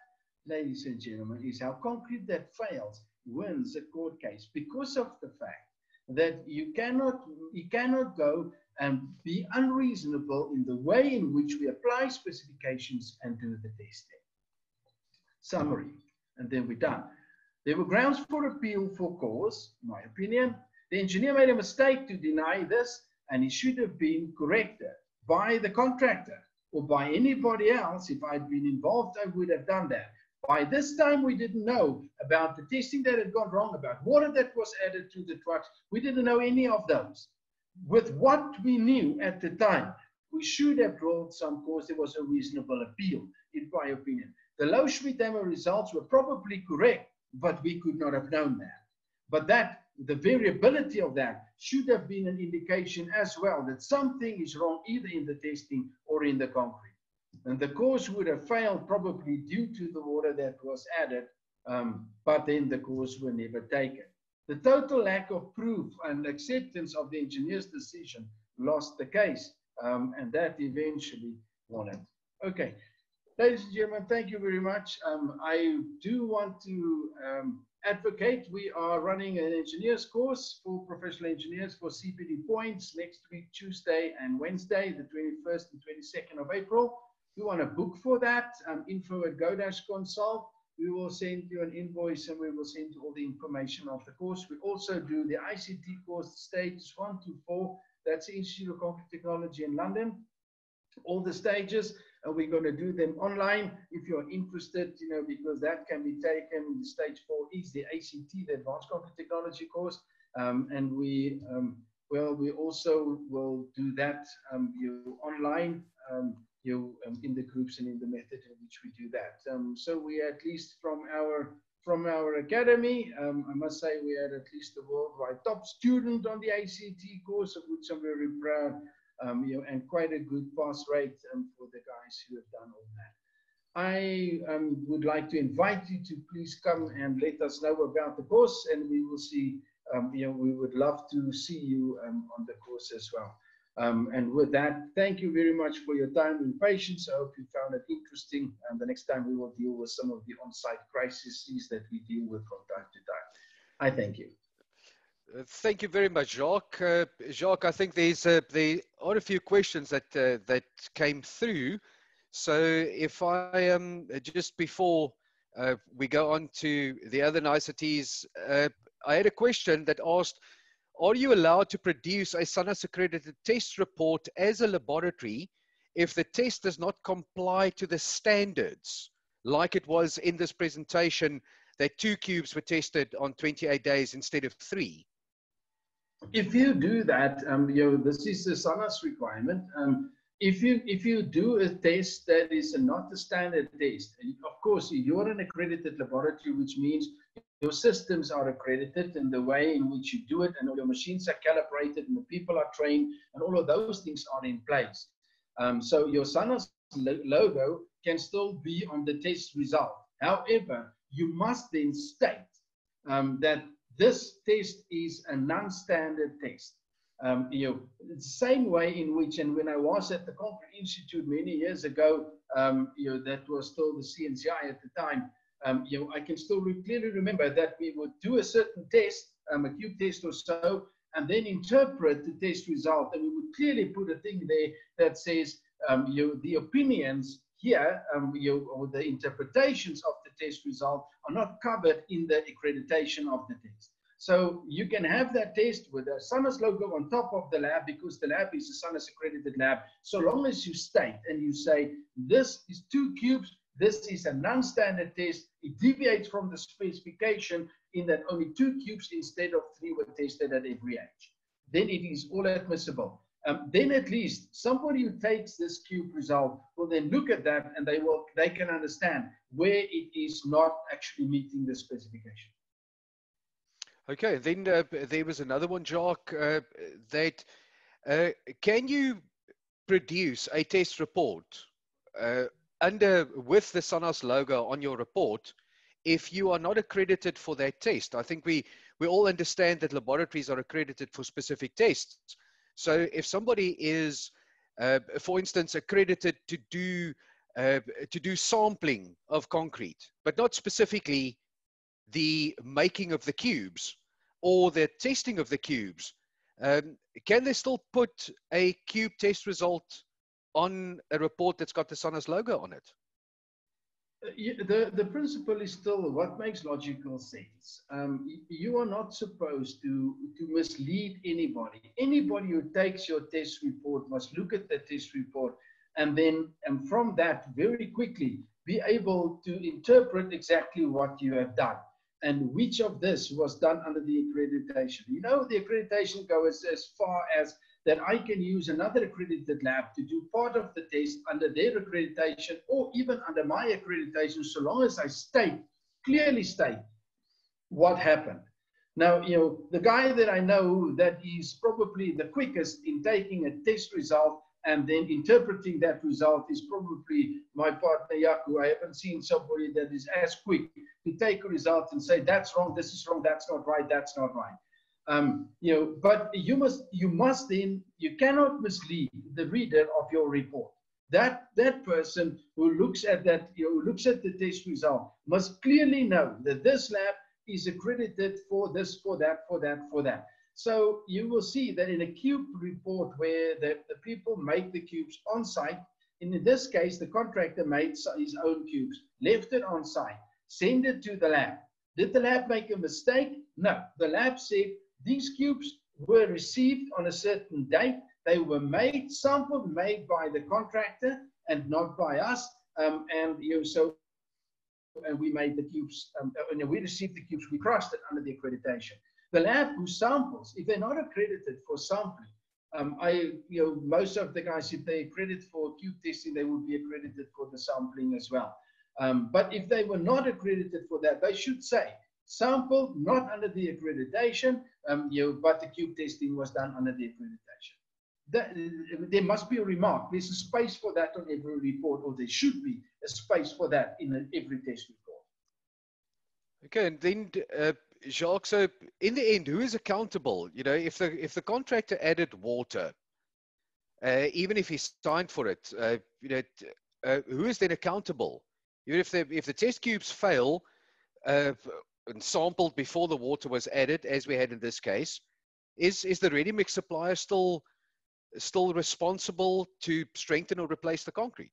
ladies and gentlemen, is how concrete that fails wins a court case because of the fact that you cannot you cannot go and be unreasonable in the way in which we apply specifications and do the testing. Summary, and then we're done. There were grounds for appeal for cores, in my opinion. The engineer made a mistake to deny this, and it should have been corrected by the contractor or by anybody else. If I'd been involved, I would have done that. By this time, we didn't know about the testing that had gone wrong, about water that was added to the trucks. We didn't know any of those. With what we knew at the time, we should have brought some cores. There was a reasonable appeal, in my opinion. The low Schmidt-Hammer results were probably correct, but we could not have known that. But that, the variability of that should have been an indication as well that something is wrong either in the testing or in the concrete. And the cores would have failed probably due to the water that was added, um, but then the cores were never taken. The total lack of proof and acceptance of the engineer's decision lost the case, um, and that eventually won it. Okay, ladies and gentlemen, thank you very much. Um, I do want to um, advocate. We are running an engineer's course for professional engineers for CPD points next week, Tuesday and Wednesday, the 21st and 22nd of April If you want to book for that, um, info at go-consult, we will send you an invoice and we will send you all the information of the course. We also do the ICT course, stages one to four. That's the Institute of Concrete Technology in London. All the stages, we're going to do them online if you're interested, you know, because that can be taken. The stage four is the ACT, the Advanced Concrete Technology course. Um, and we, um, well, we also will do that um, you online um, you um, in the groups and in the method in which we do that. Um, so we at least from our from our academy, um, I must say we had at least the worldwide top student on the ACT course, of which I'm very proud, um, you know, and quite a good pass rate um, for the guys who have done all that. I um, would like to invite you to please come and let us know about the course, and we will see. you know, we would love to see you on the course as well. Um, and with that, thank you very much for your time and patience. I hope you found it interesting. And the next time we will deal with some of the on-site crises that we deal with from time to time. I thank you. Uh, thank you very much, Jacques. Uh, Jacques, I think there's uh, there are a few questions that uh, that came through. So if I um just before uh, we go on to the other niceties, uh, I had a question that asked are you allowed to produce a SANAS accredited test report as a laboratory if the test does not comply to the standards, like it was in this presentation that two cubes were tested on 28 days instead of three? If you do that, um, you know, this is the SANAS requirement. Um, if you if you do a test that is not a standard test, of course you're an accredited laboratory, which means your systems are accredited and the way in which you do it, and all your machines are calibrated, and the people are trained, and all of those things are in place. Um, so your SANAS logo can still be on the test result. However, you must then state um, that this test is a non-standard test. Um, you know, the same way in which, and when I was at the Concrete Institute many years ago, um, you know, that was still the CNCI at the time, um, you know, I can still re clearly remember that we would do a certain test, um, a cube test or so, and then interpret the test result. And we would clearly put a thing there that says, um, you know, the opinions here, um, you know, or the interpretations of the test result are not covered in the accreditation of the test. So you can have that test with a SANAS logo on top of the lab because the lab is a SANAS accredited lab. So long as you state and you say, this is two cubes, this is a non-standard test, it deviates from the specification in that only two cubes instead of three were tested at every age. Then it is all admissible. Um, then at least somebody who takes this cube result will then look at that and they will they can understand where it is not actually meeting the specification. Okay, then uh, there was another one, Jacques, uh, that uh, can you produce a test report uh, under with the SANAS logo on your report if you are not accredited for that test? I think we, we all understand that laboratories are accredited for specific tests. So if somebody is, uh, for instance, accredited to do uh, to do sampling of concrete, but not specifically the making of the cubes, or the testing of the cubes, um, can they still put a cube test result on a report that's got the SANAS logo on it? The, the principle is still what makes logical sense. Um, you are not supposed to, to mislead anybody. Anybody who takes your test report must look at the test report and then and from that very quickly be able to interpret exactly what you have done and which of this was done under the accreditation. You know, the accreditation goes as far as that I can use another accredited lab to do part of the test under their accreditation or even under my accreditation, so long as I state, clearly state what happened. Now, you know, the guy that I know that is probably the quickest in taking a test result and then interpreting that result is probably my partner Yaku. I haven't seen somebody that is as quick to take a result and say that's wrong, this is wrong, that's not right, that's not right. Um, you know, but you must you must then you cannot mislead the reader of your report. That that person who looks at that you know, who looks at the test result must clearly know that this lab is accredited for this, for that, for that, for that. So you will see that in a cube report where the, the people make the cubes on site, and in this case, the contractor made his own cubes, left it on site, send it to the lab. Did the lab make a mistake? No. The lab said these cubes were received on a certain date. They were made, sampled, made by the contractor and not by us. Um, and you know, so and we made the cubes, um, and we received the cubes, we crossed it under the accreditation. The lab who samples, if they're not accredited for sampling, um, I, you know, most of the guys, if they accredit for cube testing, they would be accredited for the sampling as well. Um, but if they were not accredited for that, they should say sample not under the accreditation, um, you but the cube testing was done under the accreditation. There must be a remark. There's a space for that on every report, or there should be a space for that in every test report. Okay, and then uh, Jacques, so in the end, who is accountable? You know, if the if the contractor added water, uh, even if he signed for it, uh, you know, uh, who is then accountable? Even if the if the test cubes fail uh, and sampled before the water was added, as we had in this case, is is the ready mix supplier still still responsible to strengthen or replace the concrete?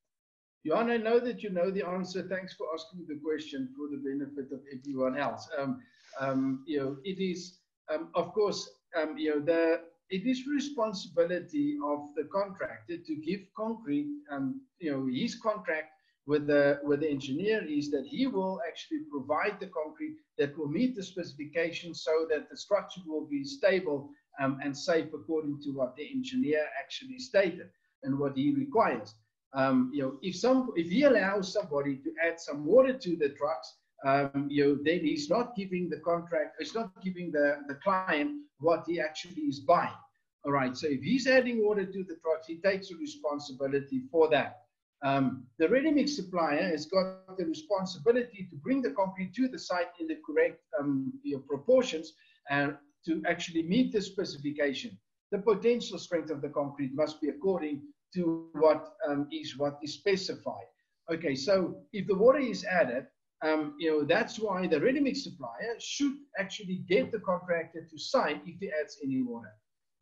Jan, I know that you know the answer. Thanks for asking the question for the benefit of everyone else. Um, um, you know, it is, um, of course, um, you know, the it is responsibility of the contractor to give concrete, um, you know, his contract with the with the engineer is that he will actually provide the concrete that will meet the specifications so that the structure will be stable um, and safe according to what the engineer actually stated and what he requires. Um, you know, if some if he allows somebody to add some water to the trucks, um, you know, then he's not giving the contract, he's not giving the, the client what he actually is buying. All right, so if he's adding water to the trucks, he takes the responsibility for that. Um, the ready mix supplier has got the responsibility to bring the concrete to the site in the correct um, proportions and to actually meet the specification. The potential strength of the concrete must be according to what um, is what is specified. Okay, so if the water is added, um, you know, that's why the ready mix supplier should actually get the contractor to sign if he adds any water.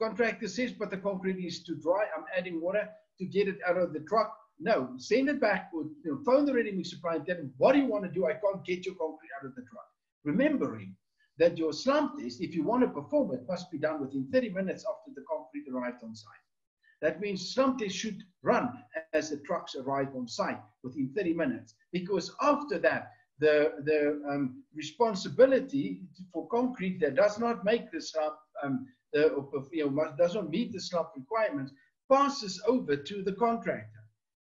Contractor says, but the concrete is too dry. I'm adding water to get it out of the truck. No, send it back or you know, phone the ready supplier and tell him, what do you want to do? I can't get your concrete out of the truck. Remembering that your slump test, if you want to perform it, must be done within 30 minutes after the concrete arrived on site. That means slump test should run as the trucks arrive on site within 30 minutes, because after that, the, the um, responsibility for concrete that does not make the slump, um, the, you know, does not meet the slump requirements, passes over to the contractor.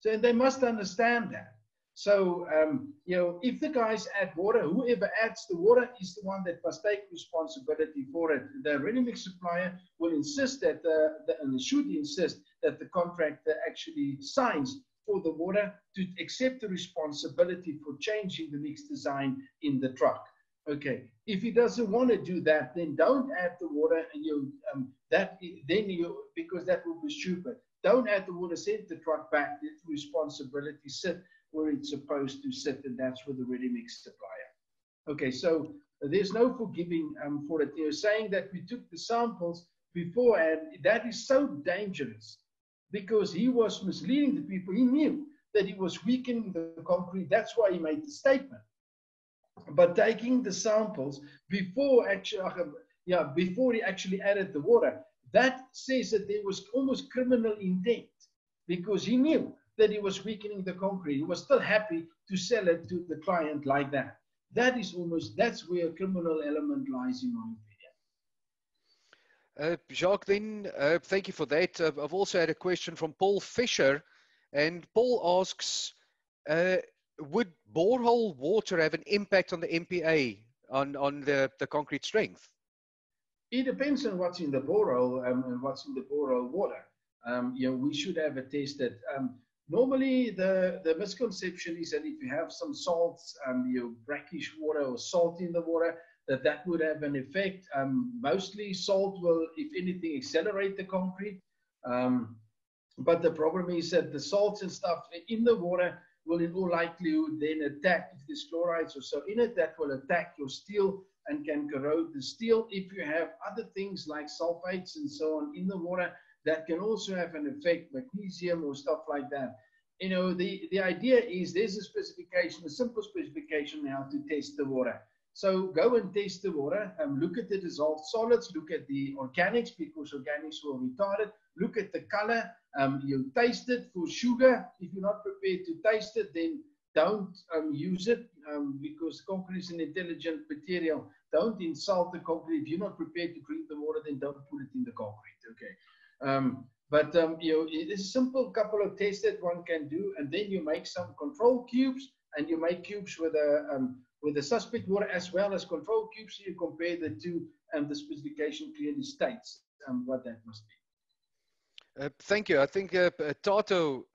So they must understand that. So, um, you know, if the guys add water, whoever adds the water is the one that must take responsibility for it. The ready mix supplier will insist that, the, the, and should insist that the contractor actually signs for the water to accept the responsibility for changing the mix design in the truck. Okay, if he doesn't want to do that, then don't add the water, and you um, that then you because that will be stupid. Don't add the water. Send the truck back. The responsibility sit where it's supposed to sit, and that's with the ready mix supplier. Okay, so there's no forgiving um, for it. You're saying that we took the samples before, and that is so dangerous because he was misleading the people. He knew that he was weakening the concrete. That's why he made the statement. But taking the samples before actually, yeah, before he actually added the water, that says that there was almost criminal intent because he knew that he was weakening the concrete. He was still happy to sell it to the client like that. That is almost that's where a criminal element lies in my opinion. Uh, Jacques, then, uh, thank you for that. Uh, I've also had a question from Paul Fisher, and Paul asks, uh, would borehole water have an impact on the MPA, on, on the, the concrete strength? It depends on what's in the borehole um, and what's in the borehole water. Um, you know, we should have it tested. Um, normally, the, the misconception is that if you have some salts, um, you know, brackish water or salt in the water, that that would have an effect. Um, mostly salt will, if anything, accelerate the concrete. Um, but the problem is that the salts and stuff in the water will in all likelihood then attack, if there's chlorides or so in it, that will attack your steel and can corrode the steel. If you have other things like sulfates and so on in the water, that can also have an effect, magnesium or stuff like that. You know, the, the idea is there's a specification, a simple specification now to test the water. So go and test the water, um, look at the dissolved solids, look at the organics because organics will retard it, look at the color, um, you taste it for sugar. If you're not prepared to taste it, then don't um, use it um, because concrete is an intelligent material. Don't insult the concrete. If you're not prepared to drink the water, then don't put it in the concrete. Okay. Um, but um, you know, it's a simple couple of tests that one can do, and then you make some control cubes, and you make cubes with a um, with the suspect water as well as control cubes. So you compare the two, and the specification clearly states um, what that must be. Uh, thank you. I think uh, uh Tato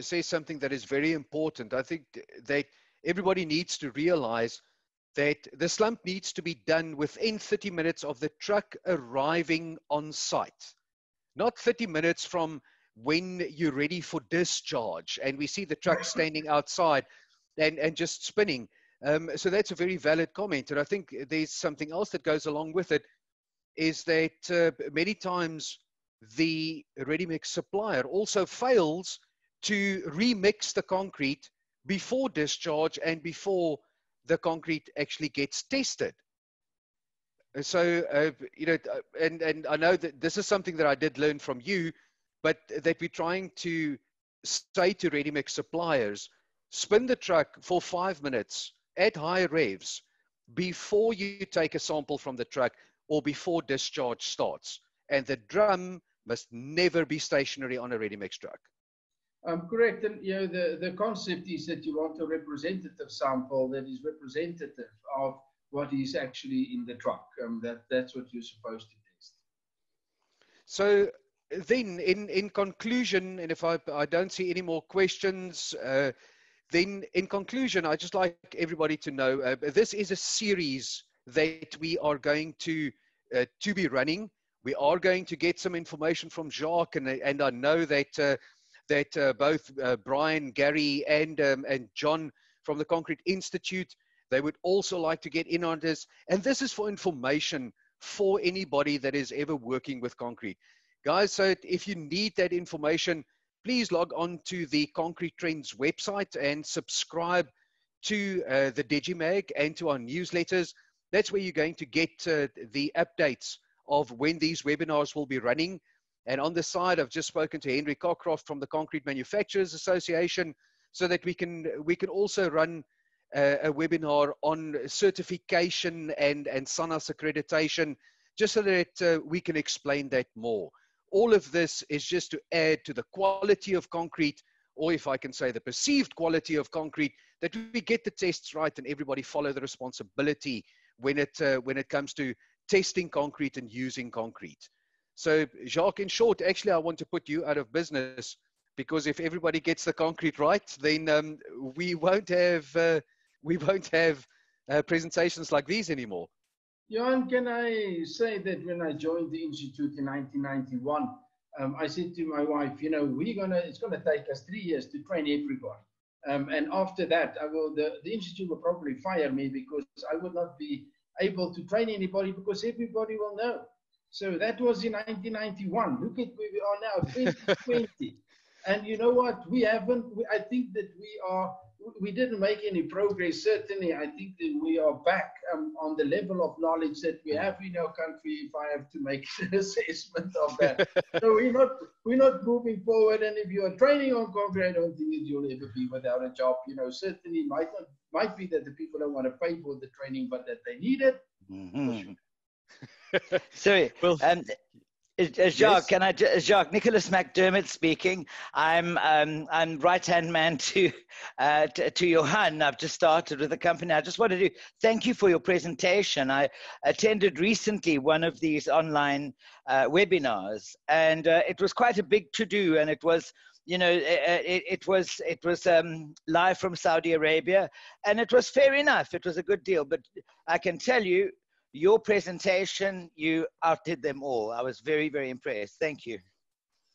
says something that is very important. I think that everybody needs to realize that the slump needs to be done within 30 minutes of the truck arriving on site, not 30 minutes from when you're ready for discharge and we see the truck standing outside and, and just spinning. Um, so that's a very valid comment. And I think there's something else that goes along with it is that uh, many times the ready mix supplier also fails to remix the concrete before discharge and before the concrete actually gets tested. So, uh, you know, uh, and, and I know that this is something that I did learn from you, but that we're trying to say to ready mix suppliers, spin the truck for five minutes at high revs before you take a sample from the truck or before discharge starts. and the drum must never be stationary on a ready mix truck. Um, correct. And you know, the, the concept is that you want a representative sample that is representative of what is actually in the truck. Um, that, that's what you're supposed to test. So then in, in conclusion, and if I, I don't see any more questions, uh, then in conclusion, I'd just like everybody to know uh, this is a series that we are going to uh, to be running. We are going to get some information from Jacques, and, and I know that uh, that uh, both uh, Brian, Gary, and um, and John from the Concrete Institute they would also like to get in on this. And this is for information for anybody that is ever working with concrete. Guys, so if you need that information, please log on to the Concrete Trends website and subscribe to uh, the Digimag and to our newsletters. That's where you're going to get uh, the updates of when these webinars will be running. And on the side, I've just spoken to Henry Cockcroft from the Concrete Manufacturers Association so that we can we can also run a webinar on certification and, and SANAS accreditation, just so that uh, we can explain that more. All of this is just to add to the quality of concrete, or if I can say the perceived quality of concrete, that we get the tests right and everybody follow the responsibility when it, uh, when it comes to testing concrete and using concrete. So Jacques, in short, actually, I want to put you out of business because if everybody gets the concrete right, then um, we won't have uh, we won't have uh, presentations like these anymore. Jan, can I say that when I joined the Institute in 1991, um, I said to my wife, you know, we're gonna, it's gonna take us three years to train everybody. Um, and after that, I will, the, the Institute will probably fire me because I will not be able to train anybody because everybody will know. So that was in 1991. Look at where we are now, 2020. and you know what? We haven't, we, I think that we are we didn't make any progress. Certainly, I think that we are back um, on the level of knowledge that we have in our country. If I have to make an assessment of that, so we're not we're not moving forward. And if you are training on concrete, I don't think that you'll ever be without a job. You know, certainly might not might be that the people don't want to pay for the training, but that they need it. Mm-hmm. Sorry, well, um, uh, Jacques, yes. can I, Jacques, Nicholas McDermott speaking. I'm, um, I'm right-hand man to, uh, to, to Johan. I've just started with the company. I just wanted to thank you for your presentation. I attended recently one of these online uh, webinars, and uh, it was quite a big to-do, and it was you know, it, it, was it was um, live from Saudi Arabia, and it was fair enough. It was a good deal, but I can tell you, your presentation, you outdid them all. I was very, very impressed. Thank you.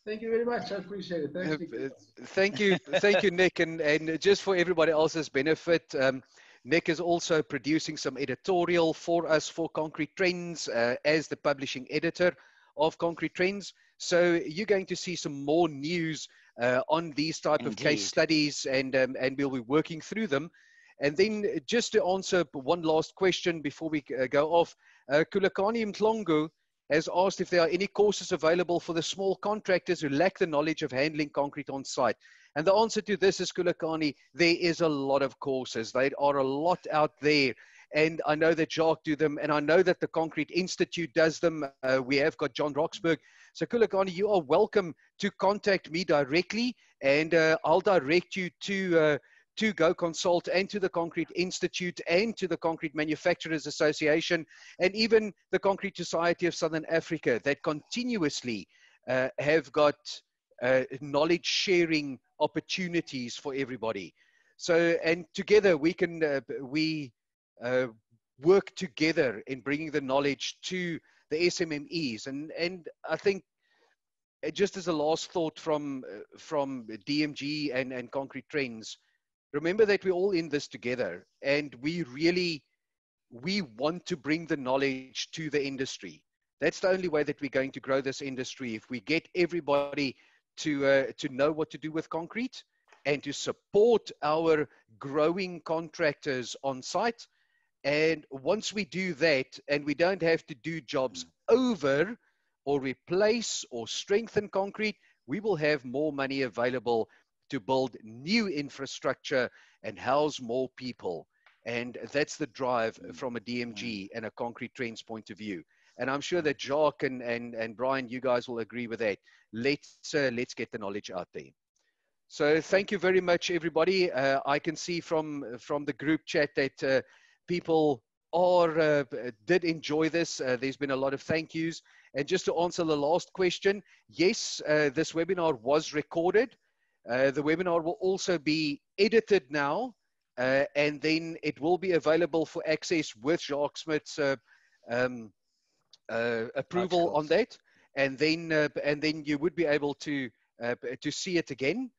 Thank you very much. I appreciate it. Thank you. Thank you, thank you, Nick. And, and just for everybody else's benefit, um, Nick is also producing some editorial for us for Concrete Trends uh, as the publishing editor of Concrete Trends. So you're going to see some more news uh, on these type Indeed. of case studies, and um, and we'll be working through them. And then just to answer one last question before we uh, go off, uh, Kulakani Mtlongu has asked if there are any courses available for the small contractors who lack the knowledge of handling concrete on site. And the answer to this is Kulakani, there is a lot of courses. There are a lot out there. And I know that Jacques do them, and I know that the Concrete Institute does them. Uh, we have got John Roxburgh. So Kulakani, you are welcome to contact me directly, and uh, I'll direct you to uh, to Go Consult and to the Concrete Institute and to the Concrete Manufacturers Association and even the Concrete Society of Southern Africa that continuously uh, have got uh, knowledge sharing opportunities for everybody. So, and together we can, uh, we uh, work together in bringing the knowledge to the SMMEs. And, and I think uh, just as a last thought from, uh, from DMG and, and Concrete Trends, remember that we're all in this together and we really we want to bring the knowledge to the industry. That's the only way that we're going to grow this industry if we get everybody to uh, to know what to do with concrete and to support our growing contractors on site. And once we do that and we don't have to do jobs over or replace or strengthen concrete we will have more money available to build new infrastructure and house more people. And that's the drive from a DMG and a concrete trends point of view. and I'm sure that Jacques and, and, and Brian, you guys will agree with that. Let's, uh, let's get the knowledge out there. So thank you very much, everybody. Uh, I can see from, from the group chat that uh, people are, uh, did enjoy this. Uh, there's been a lot of thank yous. And just to answer the last question, yes, uh, this webinar was recorded. The webinar will also be edited now, and then it will be available for access with Jacques Smith's um, uh, approval on that, and then uh, and then you would be able to uh, to see it again.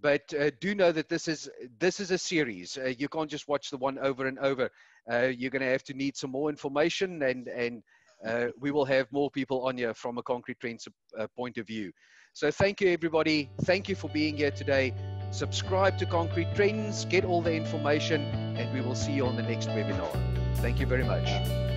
But do know that this is this is a series. you can't just watch the one over and over. you're going to have to need some more information, and and Uh, we will have more people on here from a concrete trends uh, point of view. So thank you, everybody. Thank you for being here today. Subscribe to Concrete Trends, get all the information, and we will see you on the next webinar. Thank you very much.